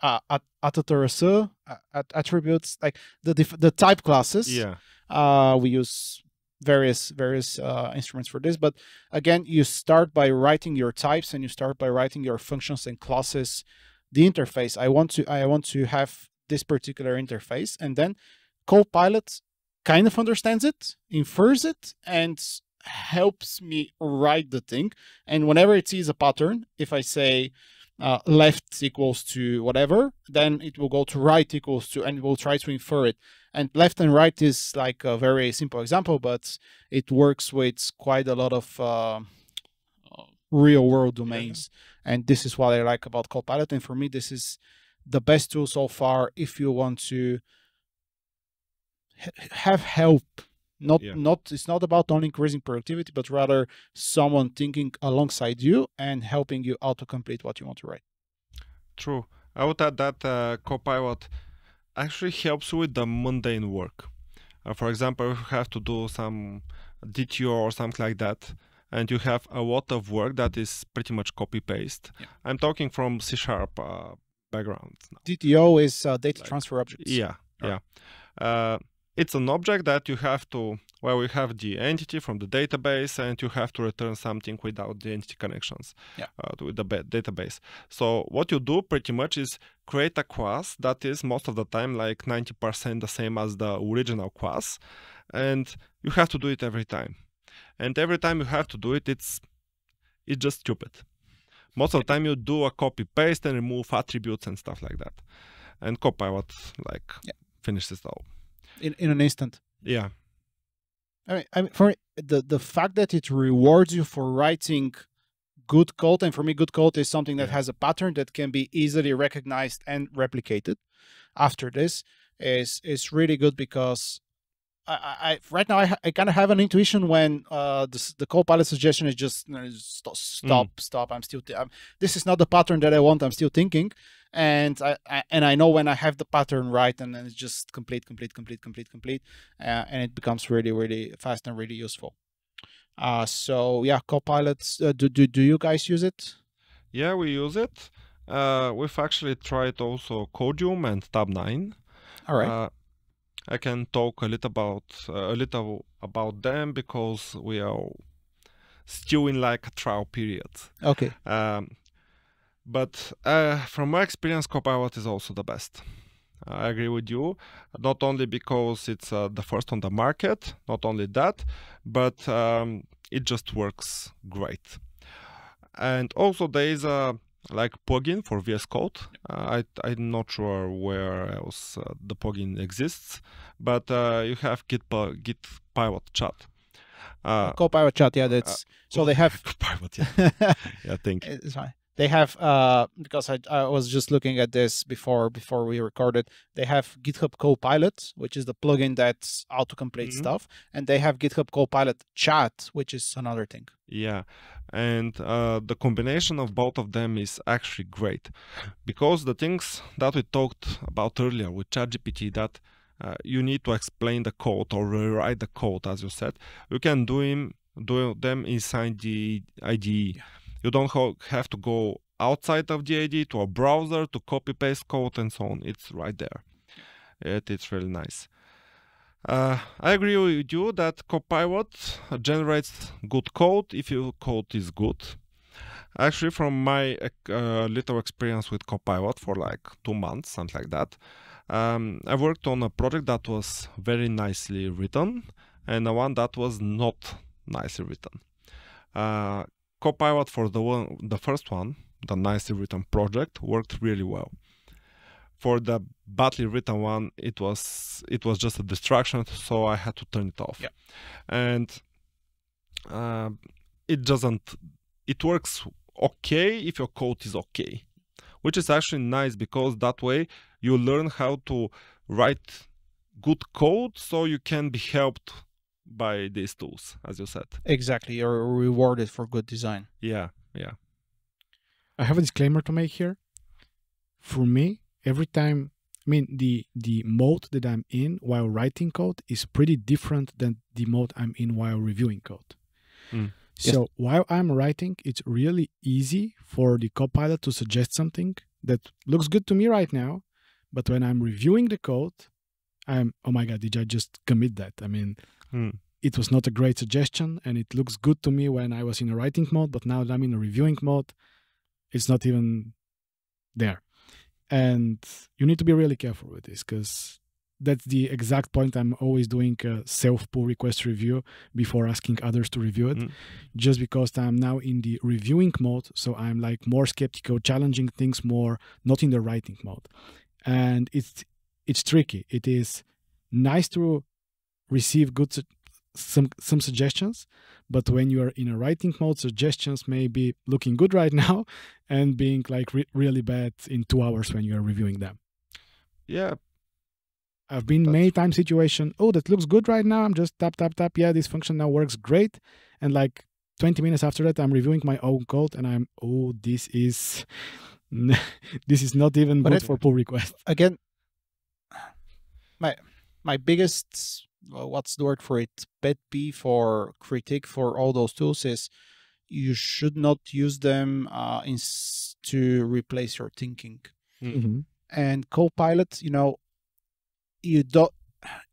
uh, at- attributes, at- attributes like the the type classes Yeah. uh, we use various various uh, instruments for this but again you start by writing your types and you start by writing your functions and classes the interface i want to i want to have this particular interface and then copilot kind of understands it infers it and helps me write the thing. And whenever it sees a pattern if i say uh, left equals to whatever then it will go to right equals to and it will try to infer it. And left and right is like a very simple example but it works with quite a lot of uh, uh, real world domains. And this is what i like about copilot. And for me this is the best tool so far if you want to have help not Yeah. not it's not about only increasing productivity but rather someone thinking alongside you and helping you autocomplete what you want to write True. I would add that uh, Copilot actually helps with the mundane work. Uh, for example, if you have to do some DTO or something like that, and you have a lot of work that is pretty much copy paste. Yeah. I'm talking from C sharp uh, background. now. dto is uh, data Like- transfer objects Yeah, yeah. It's an object that you have to, well, you have the entity from the database and you have to return something without the entity connections Yeah. uh, to the ba- database. So what you do pretty much is create a class that is most of the time like 90% the same as the original class. And you have to do it every time. And every time you have to do it, it's it's just stupid. Most of the time you do a copy paste and remove attributes and stuff like that. And Copilot like Yeah. finishes all. In, in an instant Yeah. I mean, I mean, for the the fact that it rewards you for writing good code, and for me, good code is something that Yeah. has a pattern that can be easily recognized and replicated. After this, is is really good because I, I I- right now I, I kind of have an intuition when uh the s- the copilot suggestion is just you know, stop stop stop. I'm still th- I'm, this is not the pattern that I want. I'm still thinking, and I, I and I know when I have the pattern right, and then it's just complete, complete, complete, complete, complete uh, and it becomes really really fast and really useful Uh, so yeah, Copilot. Uh, do, do do you guys use it? Yeah, we use it. Uh, we've actually tried also Codeium and Tabnine. All right. Uh, I can talk a little about uh, a little about them because we are still in like a trial period. okay. Um, but uh, from my experience, Copilot is also the best. I agree with you, not only because it's uh, the first on the market, not only that, but um, it just works great. And also there is a like plugin for VS Code. Uh, I, I'm not sure where else uh, the plugin exists, but uh, you have Git, Git Pilot Chat. Uh, Copilot Chat, yeah, that's so they have (laughs) Copilot, yeah, (laughs) yeah, thank you. It's fine. They have uh because I, I was just looking at this before before we recorded. They have GitHub Copilot, which is the plugin that's autocomplete Mhm. stuff, and they have GitHub Copilot Chat, which is another thing. Yeah, and uh, the combination of both of them is actually great because the things that we talked about earlier with ChatGPT that uh, you need to explain the code or rewrite the code, as you said, you can do him do them inside the IDE. You don't have to go outside of the IDE to a browser to copy paste code and so on. It's right there. It is really nice. Uh, I agree with you that Copilot generates good code if your code is good. Actually, from my uh, little experience with Copilot for like two months, something like that, um, I worked on a project that was very nicely written and the one that was not nicely written. Uh, Copilot for the one, the first one, the nicely written project, worked really well for the badly written one it was it was just a distraction so i had to turn it off Yeah. and uh, it doesn't it works okay if your code is okay which is actually nice because that way you learn how to write good code so you can be helped by these tools as you said Exactly, you're rewarded for good design. yeah yeah I have a disclaimer to make here. For me, every time, I mean, the the mode that I'm in while writing code is pretty different than the mode I'm in while reviewing code. Mm. So while I'm writing, it's really easy for the copilot to suggest something that looks good to me right now, but when I'm reviewing the code, I'm oh my god, did I just commit that? I mean, Hmm. it was not a great suggestion, and it looks good to me when I was in a writing mode, but now that I'm in a reviewing mode, it's not even there. And you need to be really careful with this because that's the exact point I'm always doing a self pull request review before asking others to review it. Mm. Just because I'm now in the reviewing mode, so I'm like more skeptical, challenging things more, not in the writing mode. And it's it's tricky. It is nice to receive good su- some some suggestions, but when you are in a writing mode, suggestions may be looking good right (laughs) now and being like re- really bad in two hours when you are reviewing them. yeah I've been That's- many times situation, oh, that looks good right now. I'm just tap, tap, tap. Yeah, this function now works great. And like 20 minutes after that, I'm reviewing my own code and I'm, oh, this is (laughs) this is not even But good it- for pull request. Again, my my biggest well, what's the word for it pet peeve or critique for all those tools is you should not use them uh, in, s- to replace your thinking. Mhm. and copilot you know you don't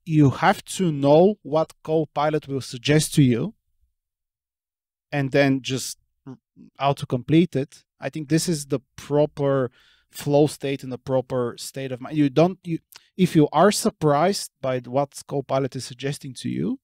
you have to know what copilot will suggest to you and then just auto complete it i think this is the proper flow state and the proper state of mind you don't you if you are surprised by what copilot is suggesting to you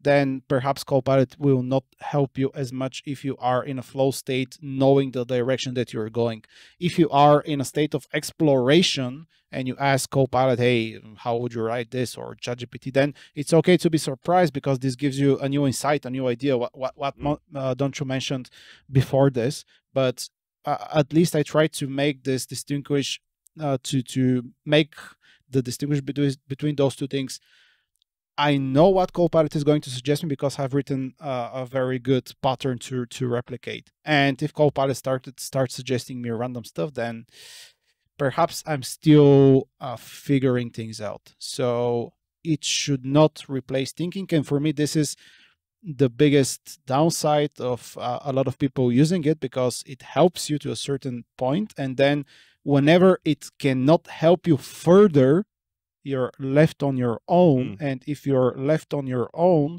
then perhaps Copilot will not help you as much if you are in a flow state, knowing the direction that you're going. If you are in a state of exploration and you ask Copilot, hey, how would you write this or ChatGPT, then it's okay to be surprised because this gives you a new insight, a new idea. What what, what Mm. uh, don't you mentioned before this? But uh, at least I try to make this distinguish uh, to to make the distinguish between between those two things I know what Copilot is going to suggest me because I've written uh, a very good pattern to to replicate. And if Copilot started starts suggesting me random stuff, then perhaps I'm still uh, figuring things out. So it should not replace thinking. And for me, this is the biggest downside of uh, a lot of people using it because it helps you to a certain point and then whenever it cannot help you further you're left on your own Mm. and if you're left on your own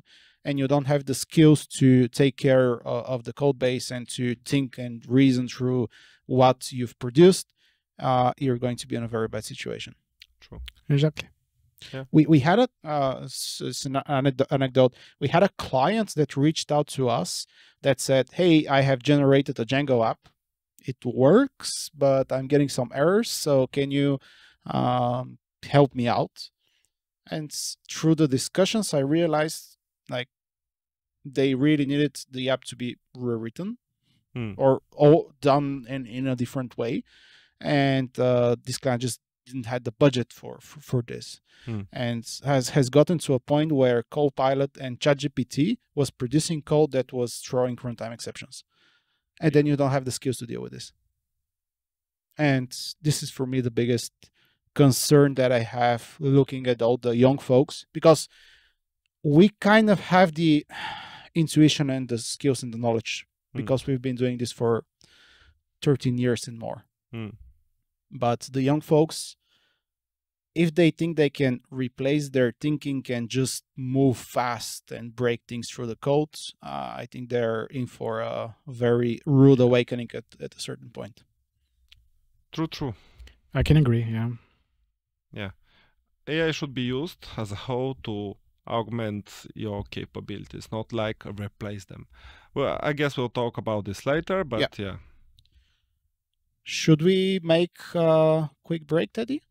and you don't have the skills to take care uh, of the code base and to think and reason through what you've produced uh, you're going to be in a very bad situation True. Exactly. Yeah. we we had a uh, s- s- an anecdote. We had a client that reached out to us that said, "Hey, I have generated a Django app. It works, but I'm getting some errors. So can you um, help me out?" And through the discussions, I realized like they really needed the app to be rewritten Hmm. or all done in in a different way, and uh, this client just didn't have the budget for for, for this Hmm. and has has gotten to a point where Copilot and ChatGPT was producing code that was throwing runtime exceptions, and then you don't have the skills to deal with this. And this is for me the biggest concern that I have looking at all the young folks because we kind of have the intuition and the skills and the knowledge Hmm. because we've been doing this for 13 years and more. Hmm. But the young folks, if they think they can replace their thinking and just move fast and break things through the code, uh, I think they're in for a very rude awakening at, at a certain point. True, true. I can agree. Yeah. Yeah. AI should be used as a whole to augment your capabilities, not like replace them. Well, I guess we'll talk about this later, but yeah. Should we make a quick break, Teddy?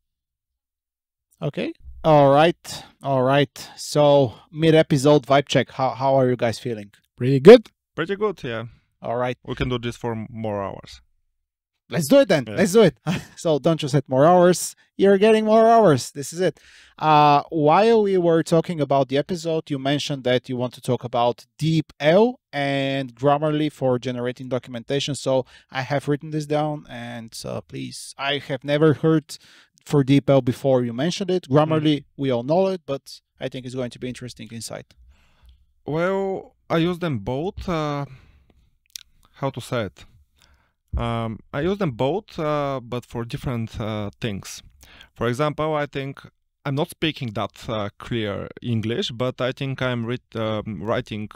Okay. All right. All right. So mid episode vibe check. How how are you guys feeling? Pretty good. Pretty good, yeah. All right. We can do this for more hours. Let's do it then. Yeah. Let's do it. (laughs) so don't just hit more hours. You're getting more hours. This is it. Uh, while we were talking about the episode, you mentioned that you want to talk about DeepL and Grammarly for generating documentation. So I have written this down, and uh, please, I have never heard for DeepL before you mentioned it. Grammarly, we all know it, but I think it's going to be interesting insight. Well, I use them both. Uh, how to say it? Um, I use them both, uh, but for different uh, things. For example, I think I'm not speaking that uh, clear English, but I think I'm writ- um, writing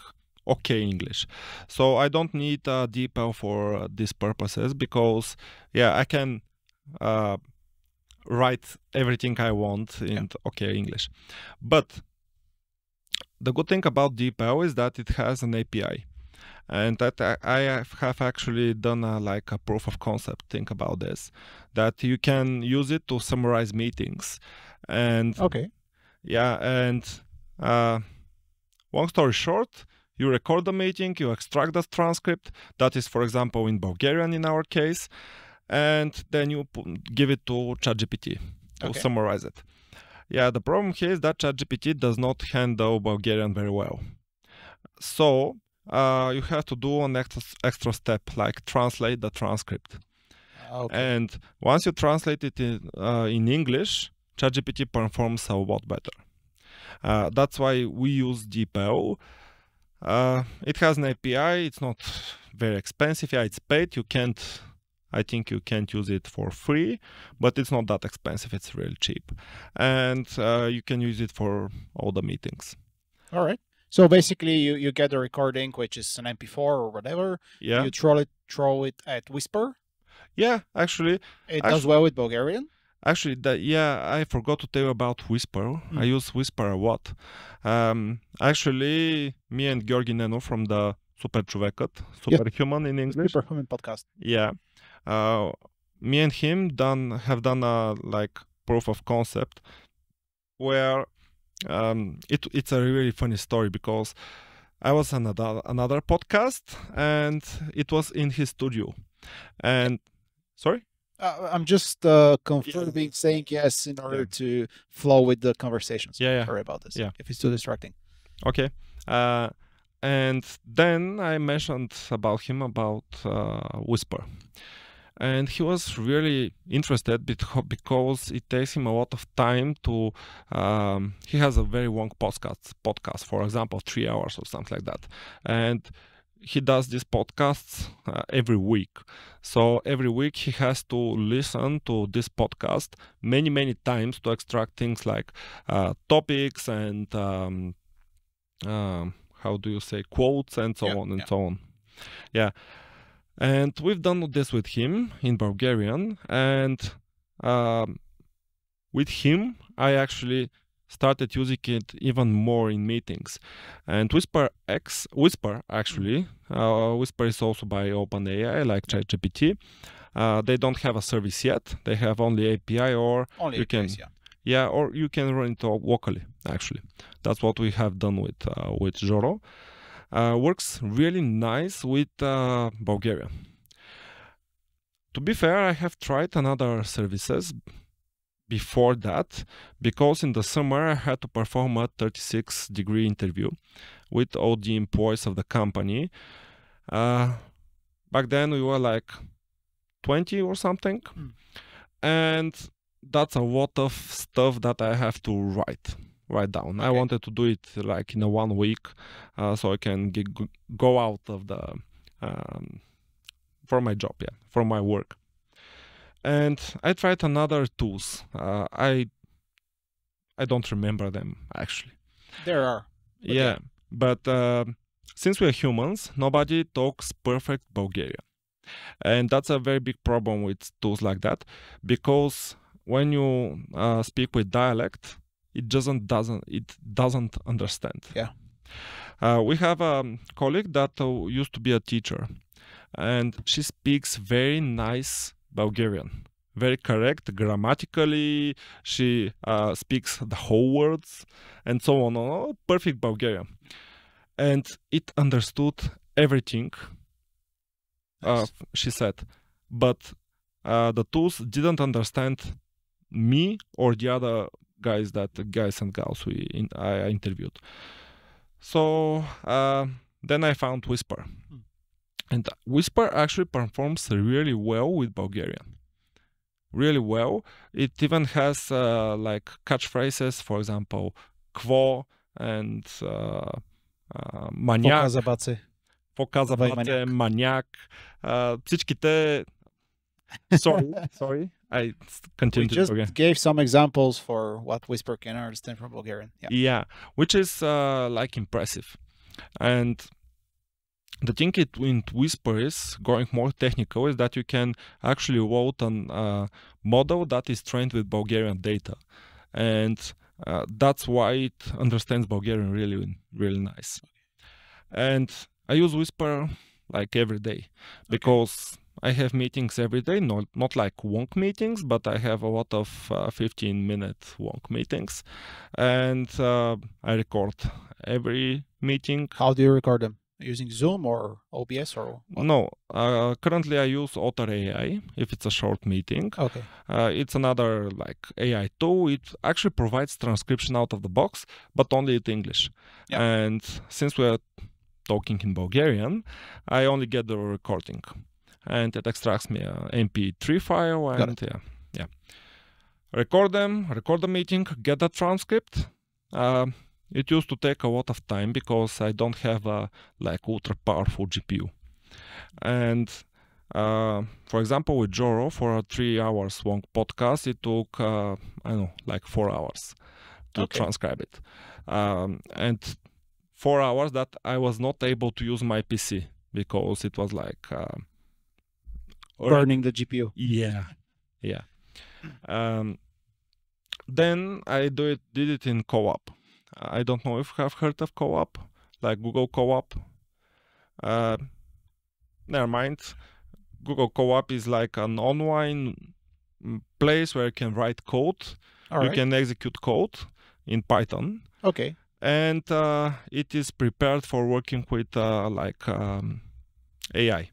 okay English. So I don't need uh, DeepL for uh, these purposes because, yeah, I can uh, write everything I want in okay English. But the good thing about DeepL is that it has an API. And that I I have actually done a, like a proof of concept thing about this, that you can use it to summarize meetings, and Okay. yeah, and uh, long story short, you record the meeting, you extract the transcript. That is, for example, in Bulgarian in our case, and then you give it to ChatGPT to Okay. summarize it. Yeah, the problem here is that ChatGPT does not handle Bulgarian very well. So uh, you have to do an extra, extra step like translate the transcript. Okay. And once you translate it in, uh, in English, ChatGPT performs a lot better. Uh, that's why we use DeepL. Uh, it has an API. It's not very expensive. Yeah, it's paid. You can't. I think you can't use it for free, but it's not that expensive. It's really cheap, and uh, you can use it for all the meetings. All right. So basically, you, you get a recording, which is an MP4 or whatever. Yeah, You throw it throw it at Whisper. yeah. Actually, It does well with Bulgarian. Actually, that yeah, I forgot to tell you about Whisper. I Mm. use Whisper a lot. Um, actually, me and Georgi Neno from the Super Chuvekat, Superhuman in English. Superhuman podcast. Yeah, uh, me and him done have done a like proof of concept where um, it it's a really funny story because I was on another another podcast and it was in his studio, and sorry. Uh, I'm just uh, confirming, saying yes in order Yeah. to flow with the conversations. Yeah, yeah. Sorry about this. Yeah. If it's too distracting. Okay. Uh, and then I mentioned about him about uh, Whisper, and he was really interested because it takes him a lot of time to um, he has a very long podcast podcast for example three hours or something like that. And he does these podcasts uh, every week. So every week he has to listen to this podcast many many times to extract things like uh, topics and um, um, how do you say quotes and so Yeah, on and yeah. so on. Yeah and we've done this with him in bulgarian and um, with him i actually started using it even more in meetings and whisper x whisper actually uh, whisper is also by openai like chatgpt uh, they don't have a service yet they have only api or Only You can- yeah. yeah, or you can run it locally. Actually, that's what we have done with uh, with Joro. Uh, works really nice with uh, Bulgaria. To be fair, I have tried another services before that because in the summer I had to perform a 36 degree interview with all the employees of the company. Uh, back then we were like 20 or something, Hmm. and that's a lot of stuff that I have to write write down. I wanted to do it like in a one week, uh, so I can get, go out of the um, for my job, yeah, for my work. And I tried another tools. Uh, I I don't remember them actually. There are. Yeah. but uh, since we're humans, nobody talks perfect Bulgarian, and that's a very big problem with tools like that, because when you uh, speak with dialect, it doesn't doesn't it doesn't understand. Yeah. Uh, we have a colleague that uh, used to be a teacher, and she speaks very nice Bulgarian, very correct grammatically. She uh, speaks the whole words and so on. Oh, perfect Bulgarian, and it understood everything. Uh, Nice. she said, but uh, the tools didn't understand me or the other guys that guys and gals we in, I interviewed. So uh, then I found Whisper, Hmm. and Whisper actually performs really well with Bulgarian. Really well. It even has uh, like catchphrases, for example, quo and uh, uh, maniac, Показа баце. показа Вай, бате, маняк. Uh, всичките... (laughs) Sorry, sorry. I We continued just Bulgarian. gave some examples for what Whisper can understand from Bulgarian. Yeah. Yeah, which is uh, like impressive. And the thing it in Whisper is going more technical is that you can actually vote on uh, model that is trained with Bulgarian data, and uh, that's why it understands Bulgarian really, really nice. And I use Whisper like every day because I have meetings every day, not not like wonk meetings, but I have a lot of uh, 15 minute wonk meetings, and uh, I record every meeting. How do you record them? Using Zoom or OBS or what? No, uh, currently I use Otter AI if it's a short meeting. Okay. Uh, it's another like AI tool. It actually provides transcription out of the box, but only in English. Yeah. And since we're talking in Bulgarian, I only get the recording, and it extracts me an MP3 file, and yeah, yeah, record them, record the meeting, get the transcript. Uh, it used to take a lot of time because I don't have a like ultra powerful GPU, and uh, for example, with Joro, for a three hours long podcast, it took, uh, I don't know, like four hours to Okay. transcribe it. Um, and four hours that I was not able to use my PC because it was like. Uh, already- Burning the GPU. yeah, yeah. Um, then I do it, did it in Colab. I don't know if you have heard of Colab, like Google Colab. Uh, never mind. Google Colab is like an online place where you can write code. All you right. can execute code in Python, Okay. and uh, it is prepared for working with uh, like um, AI.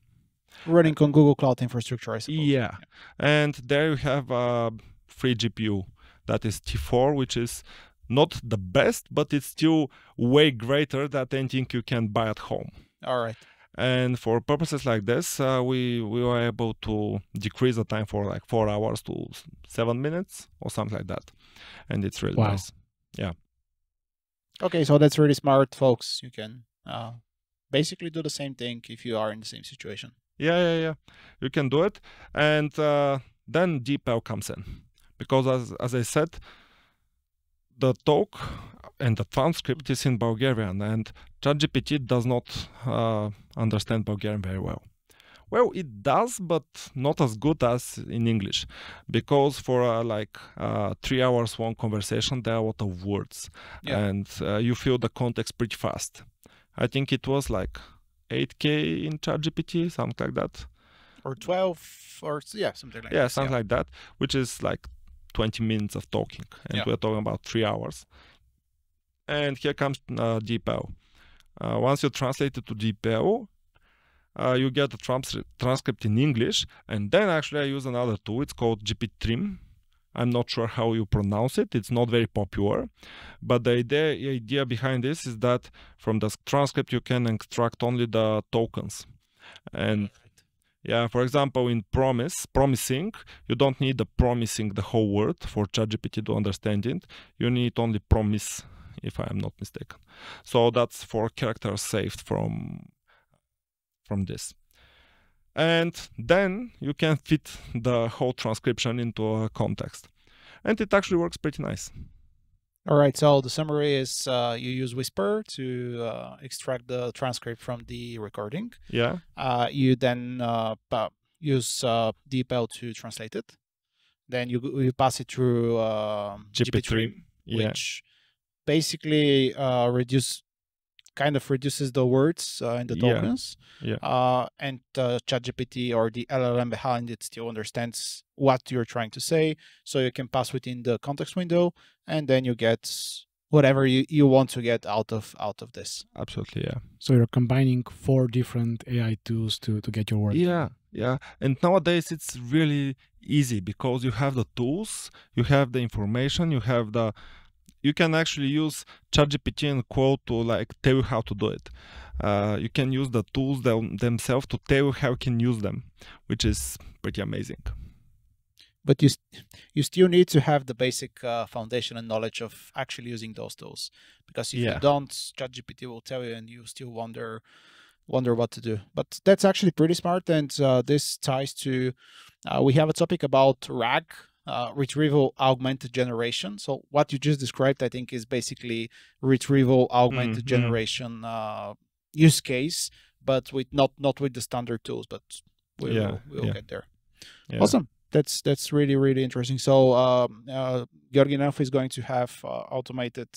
Running on Google Cloud infrastructure, I suppose. Yeah. And there you have a free GPU that is T4, which is not the best, but it's still way greater than anything you can buy at home. All right. And for purposes like this, uh, we we were able to decrease the time for like four hours to seven minutes or something like that, and it's really Wow. nice. Yeah. Okay, so that's really smart, folks. You can uh, basically do the same thing if you are in the same situation. Yeah, yeah, yeah. You can do it, and uh, then DeepL comes in because, as as I said, the talk and the transcript is in Bulgarian, and ChatGPT does not uh, understand Bulgarian very well. Well, it does, but not as good as in English, because for uh, like uh, three hours long conversation, there are a lot of words, Yeah. and uh, you feel the context pretty fast. I think it was like 8k in ChatGPT, something like that. Or 12, or yeah, something like yeah, that. something like that, which is like 20 minutes of talking, and Yeah. we're talking about three hours. And here comes uh, DeepL. Uh, once you translate it to DeepL, uh, you get the trans- transcript in English, and then actually I use another tool. It's called GPTrim. I'm not sure how you pronounce it. It's not very popular, but the idea idea behind this is that from the transcript you can extract only the tokens, and yeah, for example, in promise, promising, you don't need the promising the whole word for ChatGPT to understand it. You need only promise, if I am not mistaken. So that's for characters saved from from this. And then you can fit the whole transcription into a context. And it actually works pretty nice. All right. So the summary is uh, you use Whisper to uh, extract the transcript from the recording. Yeah. Uh, you then uh, use uh, DeepL to translate it. Then you you pass it through uh, GPTrim. Yeah. which basically uh, reduce kind of reduces the words uh, and the Yeah. tokens. Yeah. Uh, and uh, ChatGPT or the LLM behind it still understands what you're trying to say, so you can pass within the context window, and then you get whatever you, you want to get out of out of this. Absolutely. Yeah. So you're combining four different AI tools to to get your work. Yeah, yeah. And nowadays it's really easy because you have the tools, you have the information, you have the you can actually use ChatGPT and Claude to like tell you how to do it. Uh, you can use the tools them, themselves to tell you how you can use them, which is pretty amazing. But you st- you still need to have the basic uh, foundation and knowledge of actually using those tools, because if Yeah. you don't, ChatGPT will tell you, and you still wonder wonder what to do. But that's actually pretty smart, and uh, this ties to uh, we have a topic about RAG. Uh, retrieval augmented generation. So what you just described, I think, is basically retrieval augmented Mhm. generation uh, use case, but with not not with the standard tools. But we Yeah, we'll yeah. get there. Yeah. Awesome. That's that's really really interesting. So um, uh, Georginov is going to have uh, automated,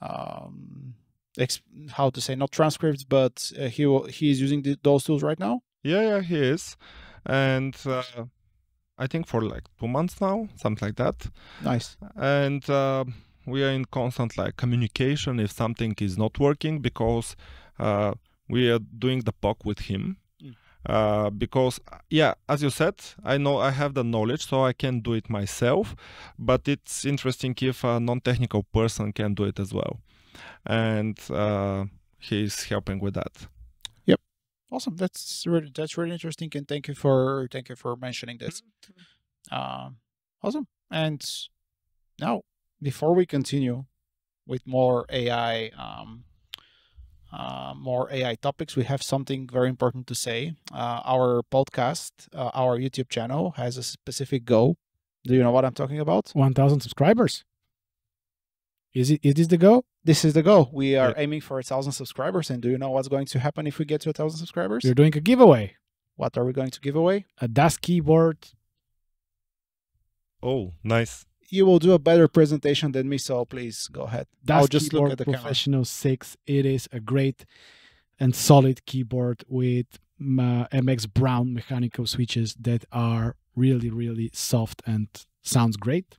um, ex- how to say not transcripts, but uh, he will, he is using the, those tools right now. Yeah, yeah, he is. And uh, I think for like two months now, something like that. Nice. and uh, we are in constant like communication if something is not working because uh, we are doing the POC with him. Mm. Uh, because yeah, as you said, I know I have the knowledge, so I can do it myself. But it's interesting if a non-technical person can do it as well, and uh, he's helping with that. Awesome. That's really that's really interesting, and thank you for thank you for mentioning this. Um, awesome. And now, before we continue with more AI, um, uh, more AI topics, we have something very important to say. Uh, our podcast, uh, our YouTube channel, has a specific goal. Do you know what I'm talking about? 1,000 subscribers. Is it? Is this the goal? This is the goal. We are Yeah. aiming for a thousand subscribers. And do you know what's going to happen if we get to a thousand subscribers? You're doing a giveaway. What are we going to give away? A DAS keyboard. Oh, nice! You will do a better presentation than me, so please go ahead. DAS I'll just look at the camera. Professional 6. It is a great and solid keyboard with uh, MX Brown mechanical switches that are really, really soft and sounds great.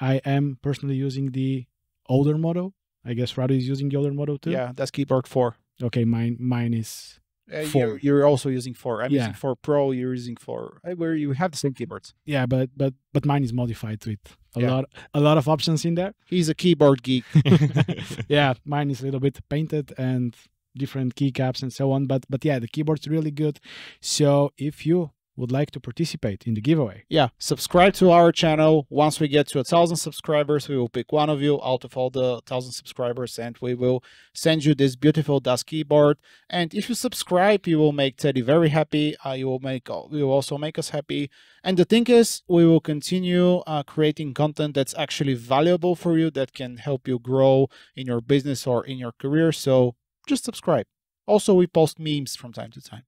I am personally using the older model. I guess Radu is using the older model too. Yeah, that's keyboard four. Okay, mine mine is Uh, Four. You're, you're also using four. I'm Yeah. using four Pro. You're using four. Where you have the same keyboards. yeah, but but but mine is modified with a Yeah. lot a lot of options in there. He's a keyboard geek. (laughs) (laughs) yeah, mine is a little bit painted and different keycaps and so on. But but yeah, the keyboard's really good. So if you would like to participate in the giveaway, yeah, subscribe to our channel. Once we get to a thousand subscribers, we will pick one of you out of all the thousand subscribers, and we will send you this beautiful Das keyboard. And if you subscribe, you will make Teddy very happy. Uh, you will make you will also make us happy. And the thing is, we will continue uh, creating content that's actually valuable for you, that can help you grow in your business or in your career. So just subscribe. Also, we post memes from time to time.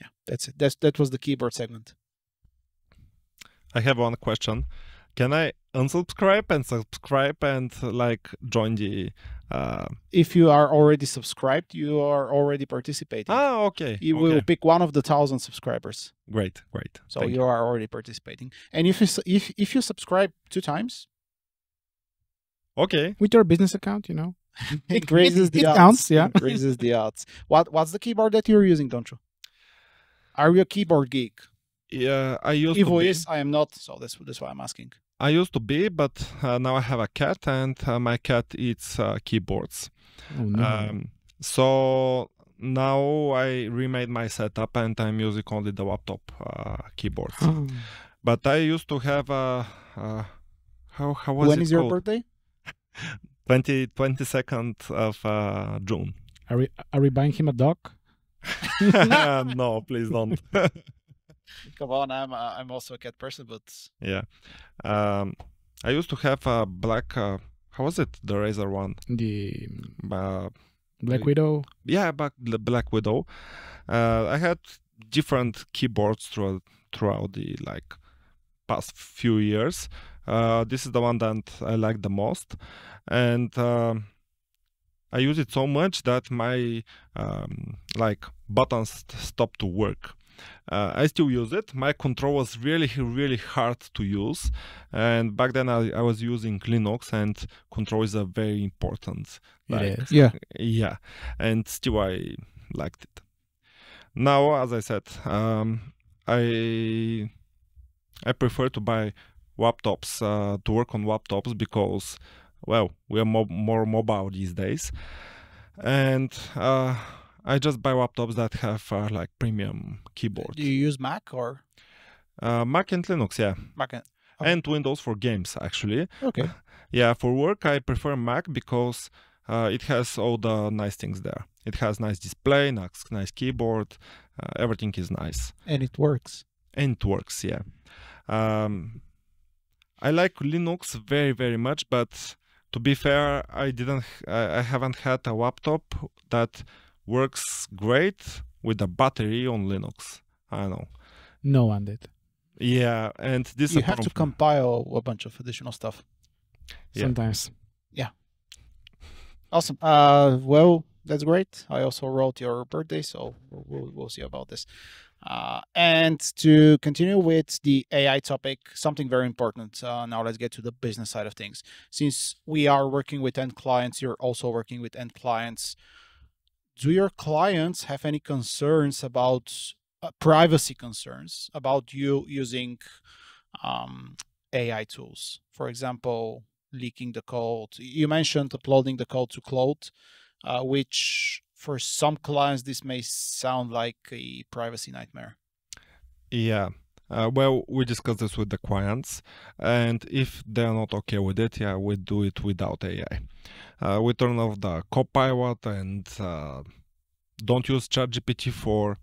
Yeah, that's it. That's that was the keyboard segment. I have one question. Can I unsubscribe and subscribe and like join the? Uh... If you are already subscribed, you are already participating. Ah, okay. You okay. will pick one of the thousand subscribers. Great, great. So Thank you are already participating. And if you if if you subscribe two times, Okay. with your business account, you know, (laughs) it raises the it odds. counts, yeah. It raises the odds. What what's the keyboard that you're using, Doncho? Are you a keyboard geek? Yeah, I used Evo to be. is. I am not. So that's that's why I'm asking. I used to be, but uh, now I have a cat, and uh, my cat eats uh, keyboards. Oh no. Um, so now I remade my setup, and I'm using only the laptop uh, keyboards. (gasps) but I used to have a. Uh, how how was when it is your called? birthday? 20, 22nd of uh, June. are we are we buying him a dog? (laughs) no, please don't. (laughs) Come on, I'm uh, I'm also a cat person, but yeah. Um, I used to have a black. Uh, how was it? The Razer one. The Uh, Black Widow. yeah, back the Black Widow. Uh, I had different keyboards throughout throughout the like past few years. Uh, this is the one that I like the most, and um I use it so much that my um, like buttons stop to work. Uh, I still use it. My control was really, really hard to use, and back then I, I was using Linux, and control is a very important. Like, is. yeah, yeah, and still I liked it. Now, as I said, um, I I prefer to buy laptops uh, to work on laptops because, well, we are mo- more mobile these days, and uh, I just buy laptops that have uh, like premium keyboards. do you use Mac or Uh, Mac and Linux, yeah, Mac? and- Oh. and Windows for games actually. Okay, (laughs) Yeah, for work I prefer Mac because uh, it has all the nice things there. It has nice display, nice, nice keyboard, uh, everything is nice and it works. and it works. Yeah, um, I like Linux very very much, but to be fair, I didn't, I, I haven't had a laptop that works great with a battery on Linux. I know. No one did. Yeah, and this You is a have to compile a bunch of additional stuff. Yeah. Sometimes. Yeah. Awesome. Uh, well, that's great. I also wrote your birthday, so we'll, we'll, we'll see about this. Uh, and to continue with the AI topic, something very important. Uh, now let's get to the business side of things. Since we are working with end clients, you're also working with end clients. Do your clients have any concerns about uh, privacy concerns about you using um, AI tools? For example, leaking the code. You mentioned uploading the code to Claude, uh, which for some clients this may sound like a privacy nightmare. Yeah. Uh, well, we discuss this with the clients, and if they're not okay with it, yeah, we do it without AI. Uh, we turn off the Copilot and uh, don't use ChatGPT for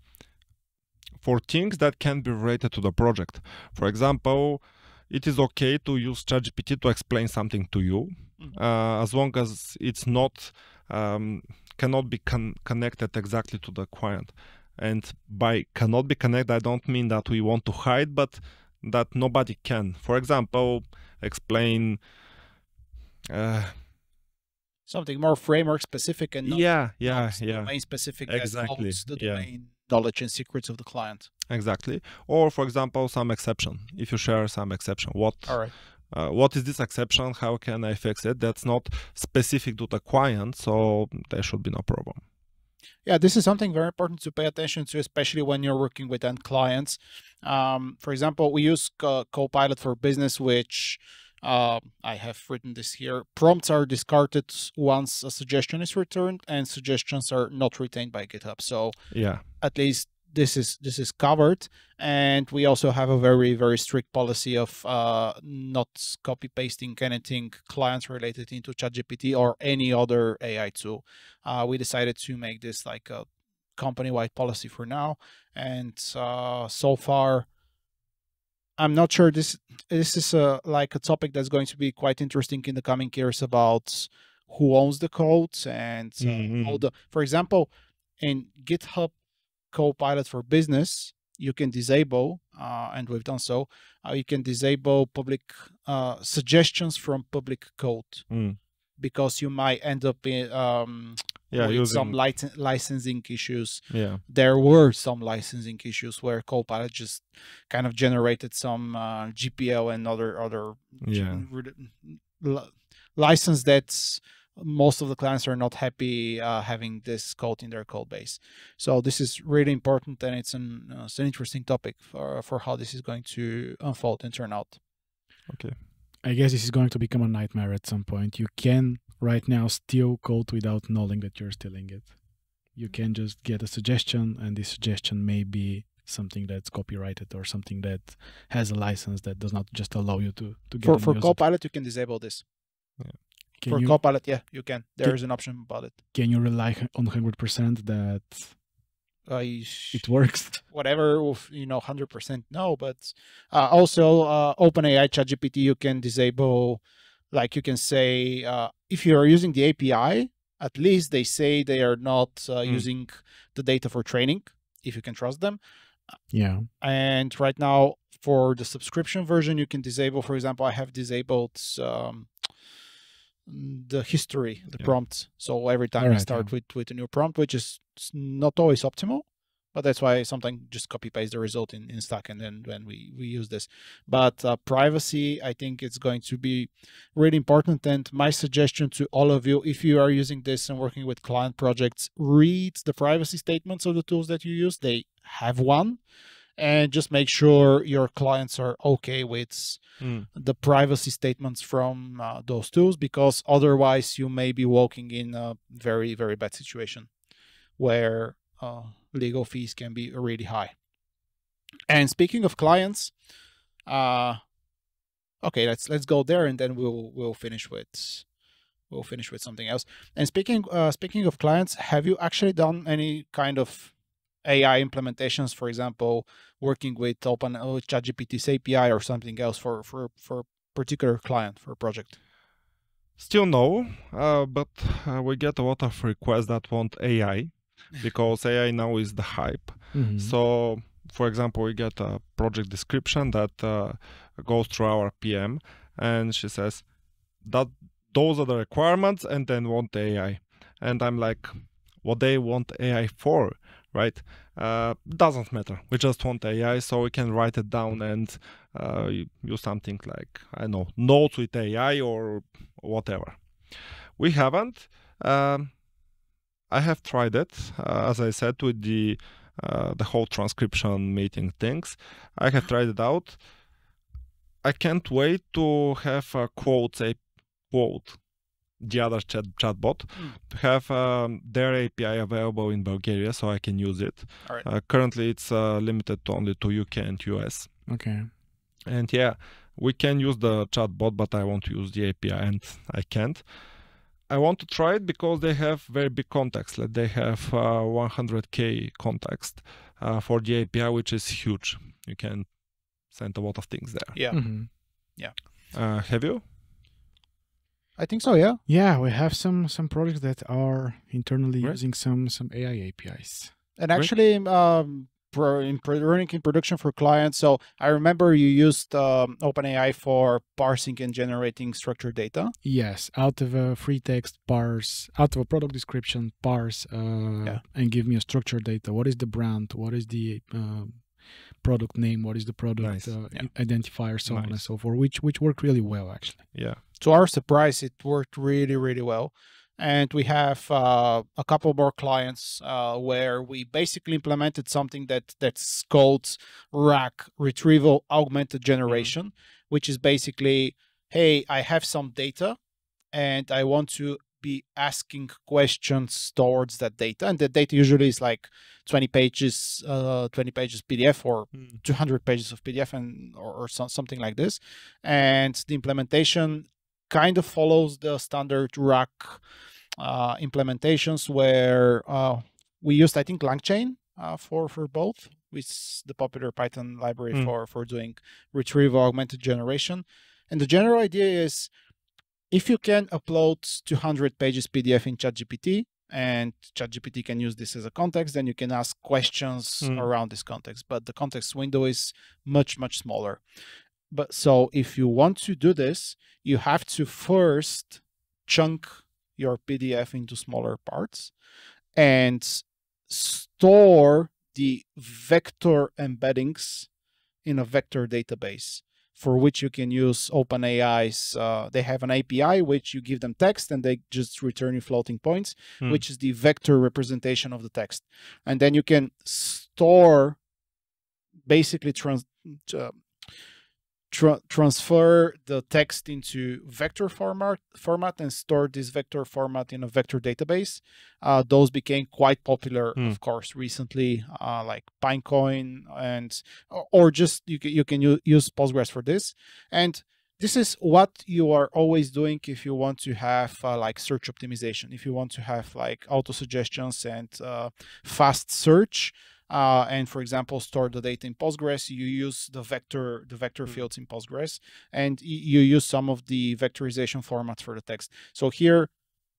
for things that can be related to the project. For example, it is okay to use ChatGPT to explain something to you, Mhm. uh, as long as it's not um, cannot be con- connected exactly to the client. And by cannot be connected, I don't mean that we want to hide, but that nobody can. For example, explain. Uh, Something more framework specific and not, yeah, yeah, not yeah, domain specific Exactly, the yeah. knowledge and secrets of the client. exactly. Or for example, some exception. If you share some exception, what All right. Uh, what is this exception? How can I fix it? That's not specific to the client, so there should be no problem. Yeah, this is something very important to pay attention to, especially when you're working with end clients. Um, for example, we use Co- Copilot for Business, which uh, I have written this here. Prompts are discarded once a suggestion is returned, and suggestions are not retained by GitHub. So Yeah. at least this is this is covered and we also have a very very strict policy of uh, not copy pasting anything clients related into ChatGPT or any other AI tool. Uh, we decided to make this like a company wide policy for now, and uh, so far. I'm not sure this this is a like a topic that's going to be quite interesting in the coming years about who owns the codes and uh, Mhm. all the for example in GitHub Copilot for Business, you can disable, uh, and we've done so. Uh, you can disable public uh, suggestions from public code Mm. because you might end up in, um, Yeah. with Using. some licen- licensing issues. yeah. There were some licensing issues where Copilot just kind of generated some uh, GPL and other other Yeah. li- license that's most of the clients are not happy uh, having this code in their code base. So this is really important, and it's an uh, it's an interesting topic for for how this is going to unfold and turn out. Okay. I guess this is going to become a nightmare at some point. You can right now steal code without knowing that you're stealing it. You can just get a suggestion, and this suggestion may be something that's copyrighted or something that has a license that does not just allow you to to get For and for. Copilot, you can disable this. Can for you Copilot, yeah, you can. There Can- is an option about it. can you rely on hundred percent that Uh, it works? (laughs) whatever you know 100% no but uh, also uh, openai chatgpt you can disable like you can say uh, if you are using the api at least they say they are not uh, Mm. using the data for training if you can trust them Yeah. and right now for the subscription version you can disable for example i have disabled um, the history the Yeah. prompts. So every time you Alright, start with with a new prompt which is not always optimal but that's why sometimes just copy paste the result in, in stack and then when we we use this. But uh, privacy i think it's going to be really important and my suggestion to all of you if you are using this and working with client projects read the privacy statements of the tools that you use. They have one and just make sure your clients are okay with Mm. the privacy statements from uh, those tools because otherwise you may be walking in a very very bad situation where uh, legal fees can be really high and speaking of clients uh okay let's let's go there and then we'll we'll finish with we'll finish with something else and speaking uh speaking of clients have you actually done any kind of AI implementations, for example, working with Open uh, with ChatGPT's API or something else for for for a particular client for a project. Still no, uh, but uh, we get a lot of requests that want AI (laughs) because AI now is the hype. Mhm. So, for example, we get a project description that uh, goes through our PM, and she says that those are the requirements, and then want AI. And I'm like, what they want AI for, right? Uh, doesn't matter. We just want AI, so we can write it down and uh, use something like I know notes with AI or whatever. We haven't. Um, I have tried it, uh, as I said, with the uh, the whole transcription meeting things. I have tried it out. I can't wait to have a Claude, a Claude, the other chat chatbot, Mm. to have um, their API available in Bulgaria, so I can use it. All right. Uh, currently, it's uh, limited only to UK and US. Okay. And yeah, we can use the chatbot, but I want to use the API and I can't. I want to try it because they have very big context. Like they have uh, 100k context uh, for the API, which is huge. You can send a lot of things there. Yeah, Mhm. Uh, have you? I think so. Yeah. Yeah, we have some some projects that are internally Right. using some some AI APIs. And actually, um, pro- in running in production for clients. So I remember you used um, OpenAI for parsing and generating structured data. Yes, out of a free text, parse, out of a product description, parse, uh, Yeah. and give me a structured data. What is the brand? What is the um, product name? What is the product Nice. uh, Yeah. identifier? So on and so forth, which which work really well actually. Yeah. To our surprise, it worked really, really well. And we have uh, a couple more clients uh, where we basically implemented something that that's called RAG, Retrieval Augmented Generation, which is basically hey, I have some data and I want to be asking questions towards that data. And the data usually is like 20 pages, uh, 20 pages PDF or Mm. 200 pages of PDF and or, or so, something like this. And the implementation kind of follows the standard RAG uh, implementations where uh, we used, I think, LangChain uh, for for both, which is the popular Python library Mm. for for doing retrieval augmented generation. And the general idea is if you can upload 200 pages PDF in ChatGPT and ChatGPT can use this as a context, then you can ask questions Mm. around this context. But the context window is much, much smaller. But so if you want to do this, you have to first chunk your PDF into smaller parts and store the vector embeddings in a vector database for which you can use OpenAI's. Uh, they have an API which you give them text and they just return you floating points, Hmm. which is the vector representation of the text. And then you can store, basically trans, uh, tra- transfer the text into vector format format and store this vector format in a vector database. Uh, those became quite popular, Hmm. of course, recently, uh, like Pinecone and or- or just you can, you can use Postgres for this. And this is what you are always doing if you want to have uh, like search optimization. If you want to have like auto suggestions and uh, fast search, uh, and for example store the data in postgres you use the vector the vector Mm. fields in postgres and you use some of the vectorization formats for the text so here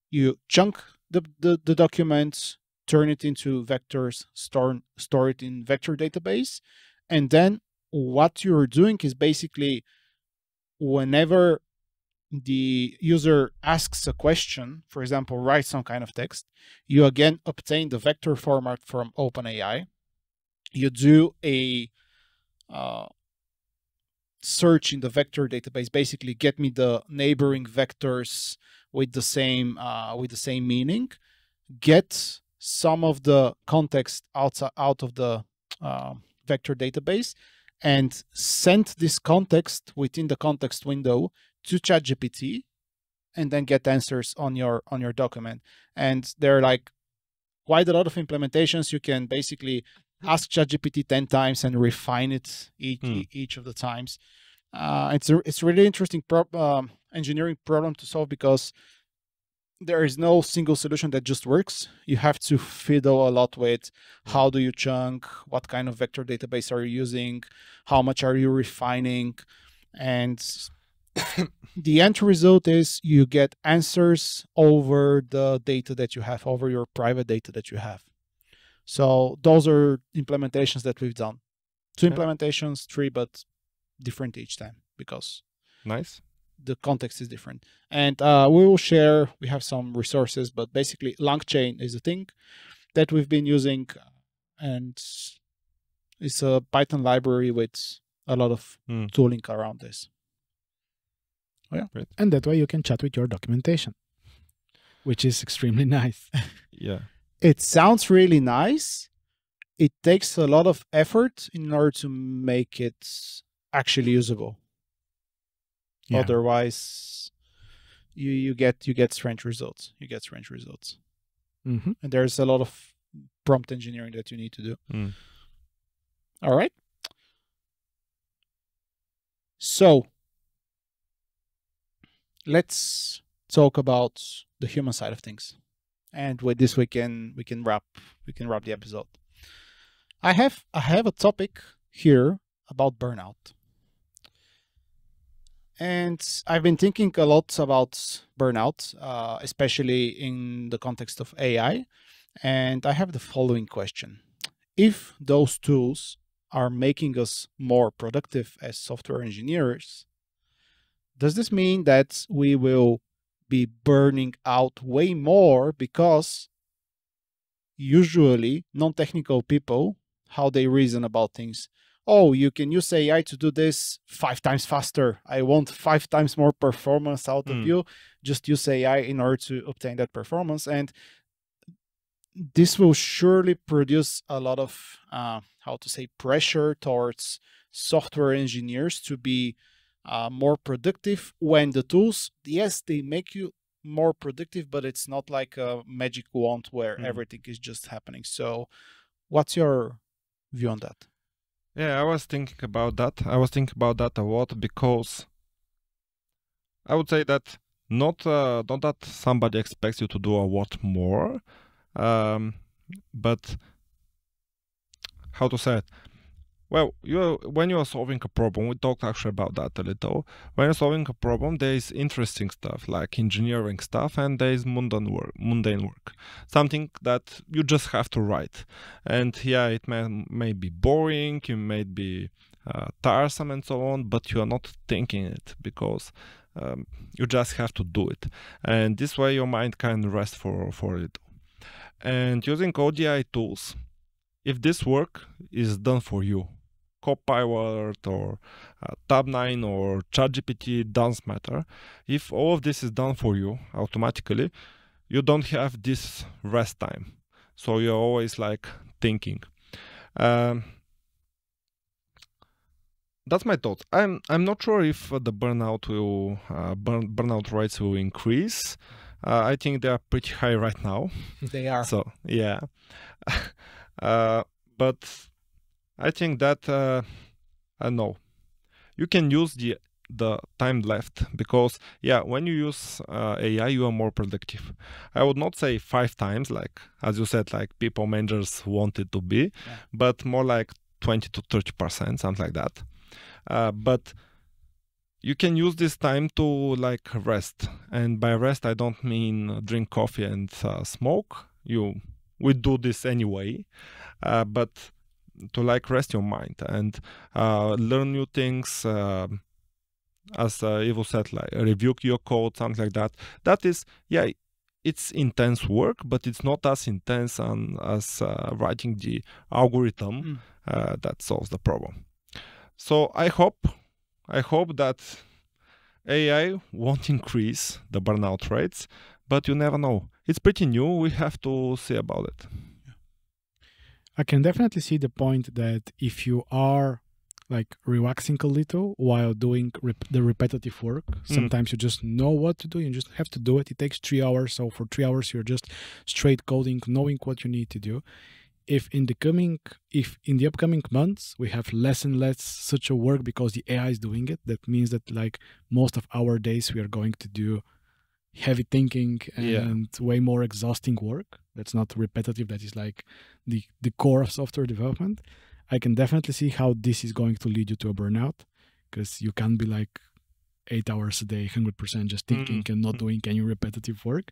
you chunk the, the, the document turn it into vectors store store it in vector database and then what you're doing is basically whenever the user asks a question, for example, write some kind of text, you again obtain the vector format from OpenAI. You do a uh, search in the vector database, basically get me the neighboring vectors with the same uh, with the same meaning, get some of the context out out of the uh, vector database, and send this context within the context window to ChatGPT and then get answers on your on your document. And there are like quite a lot of implementations. You can basically ask ChatGPT 10 times and refine it each, Hmm. each of the times. Uh, it's a, it's a really interesting pro- um, engineering problem to solve because there is no single solution that just works. You have to fiddle a lot with how do you chunk, what kind of vector database are you using, how much are you refining, and (coughs) the end result is you get answers over the data that you have, over your private data that you have. So those are implementations that we've done. Two Yeah. implementations, three, but different each time because Nice. the context is different. And uh, we will share, we have some resources, but basically LangChain is a thing that we've been using and it's a Python library with a lot of Hmm. tooling around this. Oh, yeah, Great. and that way you can chat with your documentation, which is extremely (laughs) nice. Yeah. It sounds really nice. It takes a lot of effort in order to make it actually usable. Yeah. Otherwise, you you get you get strange results. You get strange results. Mhm. and there's a lot of prompt engineering that you need to do. Mm. All right. So let's talk about the human side of things. And with this we can we can wrap we can wrap the episode. I have I have a topic here about burnout. And I've been thinking a lot about burnout, uh, especially in the context of AI. And I have the following question If those tools are making us more productive as software engineers, does this mean that we will be burning out way more because usually non technical people, how they reason about things, oh, you can use AI to do this five times faster. I want five times more performance out of Hmm. you. Just use AI in order to obtain that performance. And this will surely produce a lot of, uh, how to say, pressure towards software engineers to be uh, more productive when the tools, yes, they make you more productive, but it's not like a magic wand where Mhm. everything is just happening. So, what's your view on that? Yeah, I was thinking about that. I was thinking about that a lot because I would say that not uh, not that somebody expects you to do a lot more, um, but how to say it? Well, you when you are solving a problem, we talked actually about that a little. When you're solving a problem, there is interesting stuff like engineering stuff, and there is mundane work, mundane work, something that you just have to write. And yeah, it may may be boring, you may be uh, tiresome, and so on, but you are not thinking it because um, you just have to do it. And this way, your mind can rest for for a little. And using ODI tools, if this work is done for you, Copilot or uh, Tabnine or ChatGPT doesn't matter. If all of this is done for you automatically, you don't have this rest time. So you're always like thinking. Um, that's my thought. I'm I'm not sure if the burnout will uh, burn, burnout rates will increase. Uh, I think they are pretty high right now. (laughs) They are. So yeah, (laughs) uh, but I think that uh, I know you can use the the time left because yeah, when you use uh, AI, you are more productive. I would not say five times, like as you said, like people managers want it to be, Yeah. but more like twenty to thirty percent, something like that. Uh, but you can use this time to like rest and by rest i don't mean drink coffee and uh, smoke you we do this anyway uh, but to like rest your mind and uh, learn new things uh, as uh, Ivo said like review your code something like that that is yeah it's intense work but it's not as intense on, as uh, writing the algorithm Mm. uh, that solves the problem so i hope I hope that AI won't increase the burnout rates, but you never know. It's pretty new. We have to see about it. I can definitely see the point that if you are like relaxing a little while doing rep- the repetitive work, hmm. sometimes you just know what to do. You just have to do it. It takes three hours. So for three hours, you're just straight coding, knowing what you need to do. If in the coming, if in the upcoming months we have less and less such a work because the AI is doing it, that means that like most of our days we are going to do heavy thinking Yeah. and way more exhausting work. That's not repetitive. That is like the the core of software development. I can definitely see how this is going to lead you to a burnout because you can't be like eight hours a day, hundred percent just thinking and not doing any repetitive work.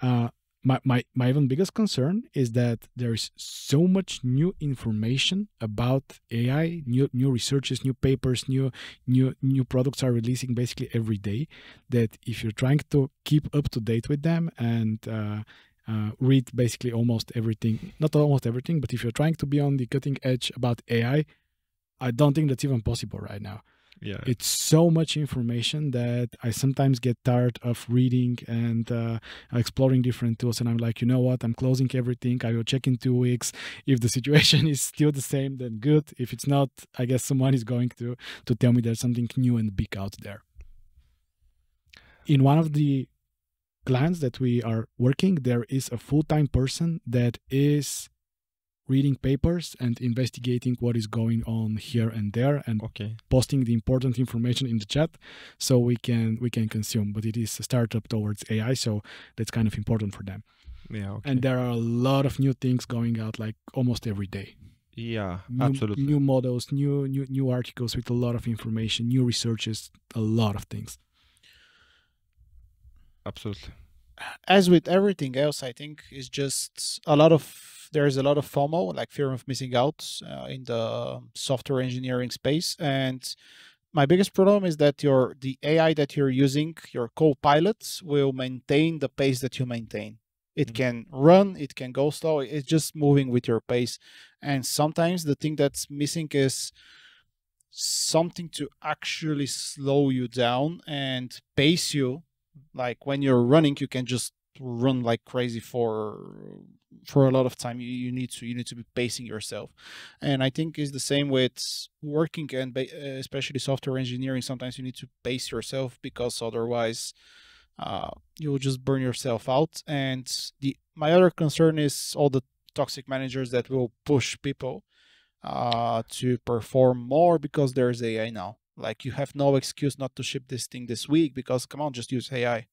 Uh, my, my my even biggest concern is that there is so much new information about AI, new new researches, new papers, new new new products are releasing basically every day. That if you're trying to keep up to date with them and uh, uh, read basically almost everything, not almost everything, but if you're trying to be on the cutting edge about AI, I don't think that's even possible right now. Yeah. It's so much information that I sometimes get tired of reading and uh, exploring different tools. And I'm like, you know what? I'm closing everything. I will check in two weeks. (laughs) If the situation (laughs) is still the same, then good. If it's not, I guess someone is going to to tell me there's something new and big out there. In one of the clients that we are working, there is a full-time person that is reading papers and investigating what is going on here and there and okay. posting the important information in the chat so we can we can consume but it is a startup towards ai so that's kind of important for them Yeah. Okay. and there are a lot of new things going out like almost every day yeah. new, absolutely. new models new new new articles with a lot of information new researches a lot of things Absolutely. As with everything else, I think is just a lot of there is a lot of FOMO, like fear of missing out, uh, in the software engineering space. And my biggest problem is that your the AI that you're using, your co-pilots, will maintain the pace that you maintain. It Mhm. can run, it can go slow. It's just moving with your pace. And sometimes the thing that's missing is something to actually slow you down and pace you like when you're running you can just run like crazy for for a lot of time. You, you need to you need to be pacing yourself. And i think it's the same with working and especially software engineering. Sometimes you need to pace yourself because otherwise uh, you will just burn yourself out. And the my other concern is all the toxic managers that will push people uh, to perform more because there's ai now like you have no excuse not to ship this thing this week because come on just use ai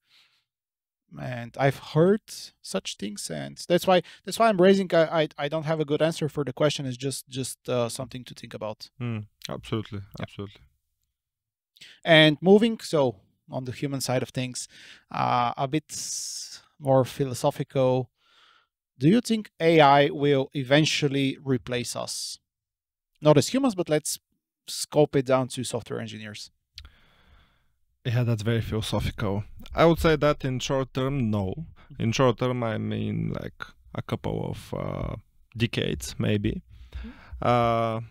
and I've heard such things, and that's why that's why I'm raising. I I, I don't have a good answer for the question. It's just just uh, something to think about. Mm, absolutely, absolutely. And moving so on the human side of things, uh, a bit more philosophical. Do you think AI will eventually replace us? Not as humans, but let's scope it down to software engineers. Yeah, that's very philosophical. I would say that in short term, no. In short term, I mean like a couple of uh, decades, maybe. Uh,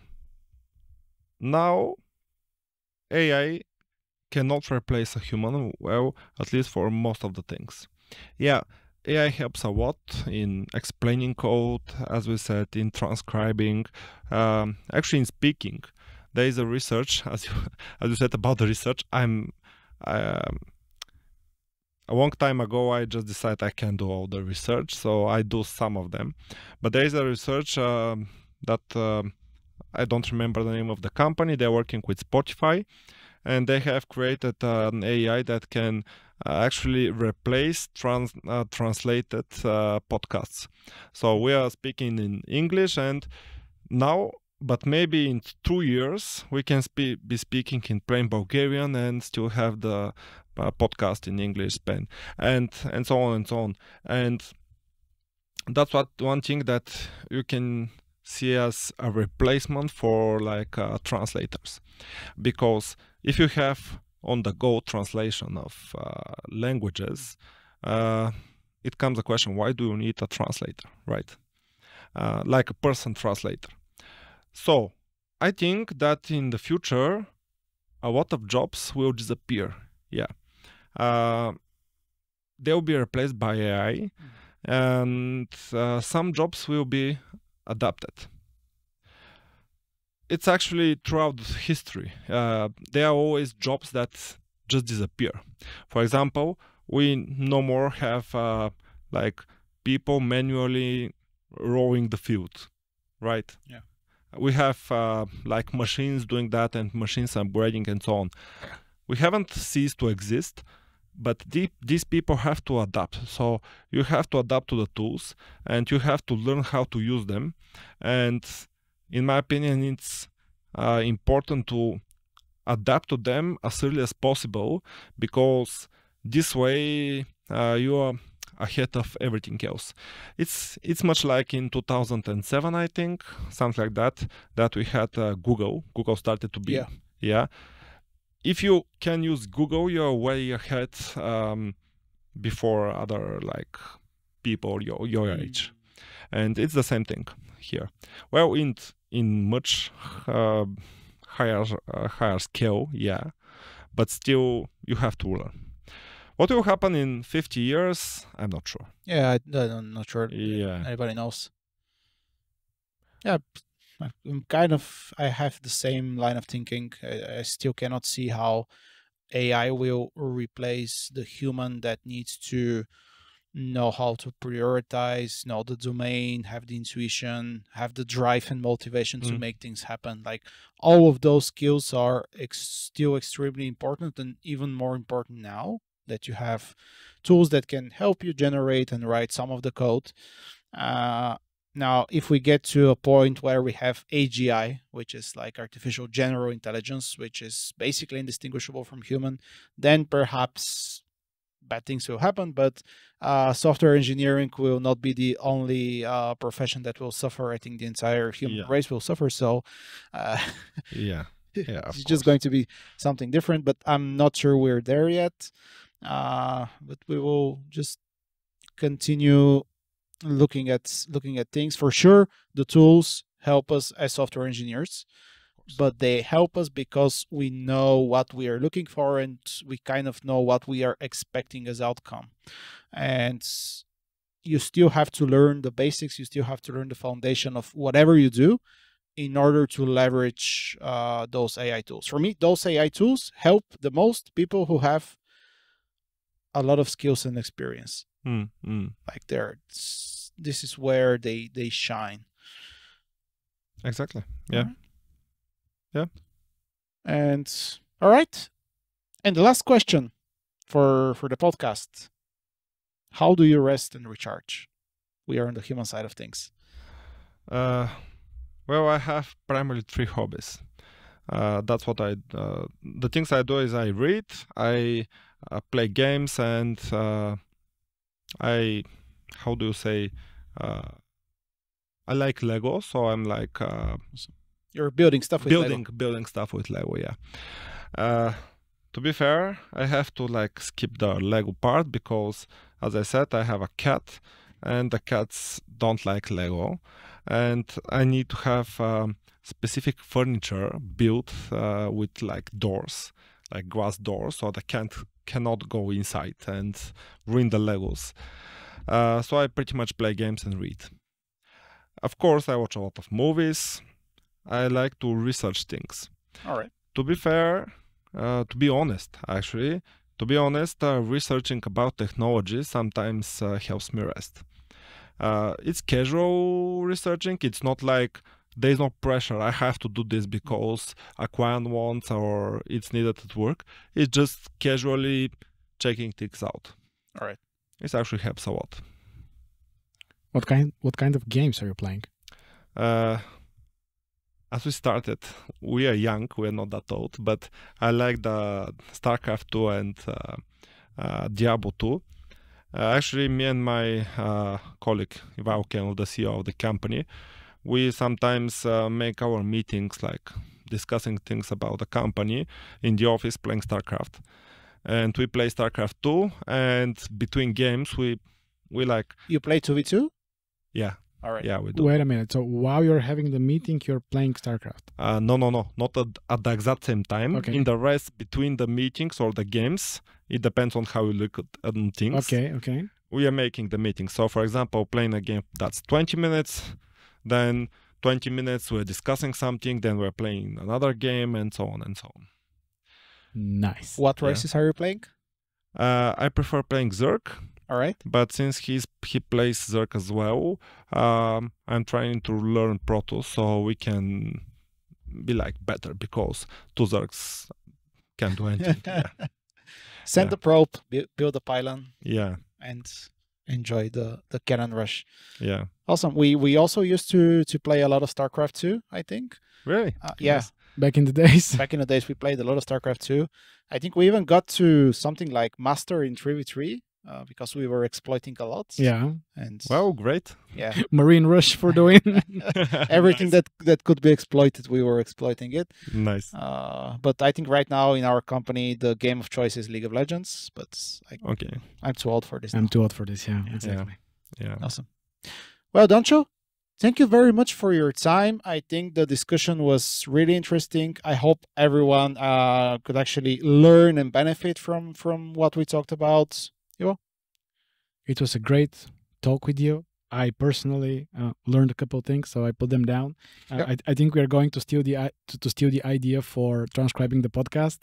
now, AI cannot replace a human, well, at least for most of the things. Yeah, AI helps a lot in explaining code, as we said, in transcribing, um, actually in speaking. There is a research, (laughs) as you as you said about the research. I'm um, a long time ago i just decided i can do all the research so i do some of them but there is a research uh, that uh, i don't remember the name of the company they're working with spotify and they have created uh, an ai that can uh, actually replace trans uh, translated uh, podcasts so we are speaking in english and now but maybe in two years we can spe- be speaking in plain Bulgarian and still have the uh, podcast in English, pen, and and so on and so on. And that's what one thing that you can see as a replacement for like uh, translators, because if you have on the go translation of uh, languages, uh, it comes a question: Why do you need a translator, right? Uh, like a person translator so I think that in the future, a lot of jobs will disappear. Yeah. Uh, they'll be replaced by AI, and uh, some jobs will be adapted. It's actually throughout history. Uh, there are always jobs that just disappear. For example, we no more have uh, like people manually rowing the field, right? Yeah we have uh, like machines doing that and machines upgrading and so on. We haven't ceased to exist, but the, these people have to adapt. So you have to adapt to the tools and you have to learn how to use them. And in my opinion, it's uh, important to adapt to them as early as possible because this way uh, you are ahead of everything else. It's it's much like in 2007, I think, something like that, that we had uh, Google. Google started to be yeah. yeah. If you can use Google, you're way ahead um, before other like people your your Mm. age, and it's the same thing here. Well, in in much uh, higher uh, higher scale, yeah, but still you have to learn. What will happen in 50 years? I'm not sure. Yeah, I, I'm not sure Yeah. anybody knows. Yeah, I'm kind of. I have the same line of thinking. I, I still cannot see how AI will replace the human that needs to know how to prioritize, know the domain, have the intuition, have the drive and motivation to Mm. make things happen. Like all of those skills are ex- still extremely important and even more important now that you have tools that can help you generate and write some of the code. Uh, now, if we get to a point where we have AGI, which is like artificial general intelligence, which is basically indistinguishable from human, then perhaps bad things will happen. But uh, software engineering will not be the only uh, profession that will suffer. I think the entire human Yeah. race will suffer. So uh, Yeah. (laughs) Yeah. it's just going to be something different. But I'm not sure we're there yet. Uh, but we will just continue looking at looking at things for sure the tools help us as software engineers but they help us because we know what we are looking for and we kind of know what we are expecting as outcome and you still have to learn the basics. You still have to learn the foundation of whatever you do in order to leverage uh, those AI tools. For me, those AI tools help the most people who have a lot of skills and experience. Mm, mm. Like they're this is where they they shine. Exactly. Yeah. Alright. Yeah. And all right. And the last question for for the podcast. How do you rest and recharge? We are on the human side of things. Uh, well, I have primarily three hobbies. Uh, that's what I. Uh, the things I do is I read, I uh, play games, and uh, I. How do you say? Uh, I like Lego, so I'm like uh, You're building stuff with building Lego. building stuff with Lego. Yeah. Uh, to be fair, I have to like skip the Lego part because, as I said, I have a cat, and the cats don't like Lego, and I need to have um, specific furniture built uh, with like doors, like glass doors, so the cat cannot go inside and ruin the Legos. Uh, so I pretty much play games and read. Of course, I watch a lot of movies. I like to research things All right. to be fair, uh, to be honest, actually, to be honest, uh, researching about technology sometimes uh, helps me rest. Uh, it's casual researching. It's not like there's no pressure. I have to do this because a client wants or it's needed at work. It's just casually checking things out. All right. It actually helps a lot. What kind what kind of games are you playing? Uh, as we started, we are young, we are not that old, but I like the StarCraft 2 and uh, uh, Diablo 2. Uh, actually, me and my uh, colleague Ivan Kenel, the CEO of the company, we sometimes uh, make our meetings like discussing things about the company in the office playing StarCraft. And we play StarCraft 2, and between games, we we like, You play 2v2? yeah, All right. yeah, we do. Wait a minute. So while you're having the meeting, you're playing StarCraft. Uh, no, no, no, not at, at the exact same time. Okay. In the rest between the meetings or the games, it depends on how you look at um, things. Okay, okay. We are making the meeting. So, for example, playing a game that's 20 minutes, then 20 minutes we're discussing something, then we're playing another game, and so on and so on. Nice. What Yeah. races are you playing? Uh, I prefer playing Zerg. All right. but since he's he plays Zerg as well, um, I'm trying to learn Protoss so we can be like better because two Zergs can do anything. yeah. (laughs) Send Yeah. the probe, build a pylon, yeah, and enjoy the the cannon rush. yeah. Awesome. We we also used to to play a lot of StarCraft 2, I think. Really? Uh, yeah. Yes. Back in the days. Back in the days we played a lot of StarCraft 2. I think we even got to something like master in 3v3 uh, because we were exploiting a lot. yeah. And Well, great. yeah, (laughs) Marine Rush for the win. (laughs) everything nice. that that could be exploited, we were exploiting it. nice. Uh, but I think right now in our company, the game of choice is League of Legends. But I, Okay. I'm too old for this. I'm now. too old for this. Yeah, exactly. Yeah. Awesome. Well, Doncho, thank you very much for your time. I think the discussion was really interesting. I hope everyone uh, could actually learn and benefit from from what we talked about. It was a great talk with you. I personally uh, learned a couple of things, so I put them down. Uh, Yep. I, I think we are going to steal the to, to steal the idea for transcribing the podcast.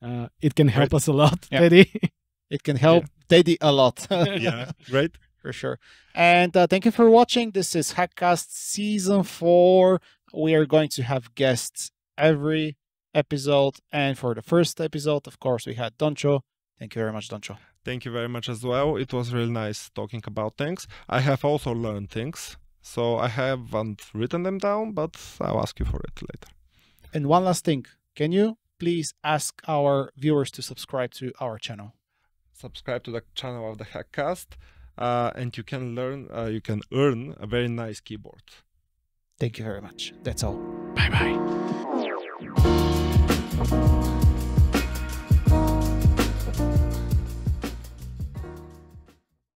Uh, it can help Great. us a lot, Yeah. Teddy. (laughs) It can help Teddy a lot. (laughs) yeah. Great. for sure. And uh, thank you for watching. This is Hackcast season four. We are going to have guests every episode. And for the first episode, of course, we had Doncho. Thank you very much, Doncho. Thank you very much as well. It was really nice talking about things. I have also learned things. So I haven't written them down, but I'll ask you for it later. And one last thing can you please ask our viewers to subscribe to our channel? Subscribe to the channel of the Hackcast, uh, and you can learn, uh, you can earn a very nice keyboard. Thank you very much. That's all. Bye bye.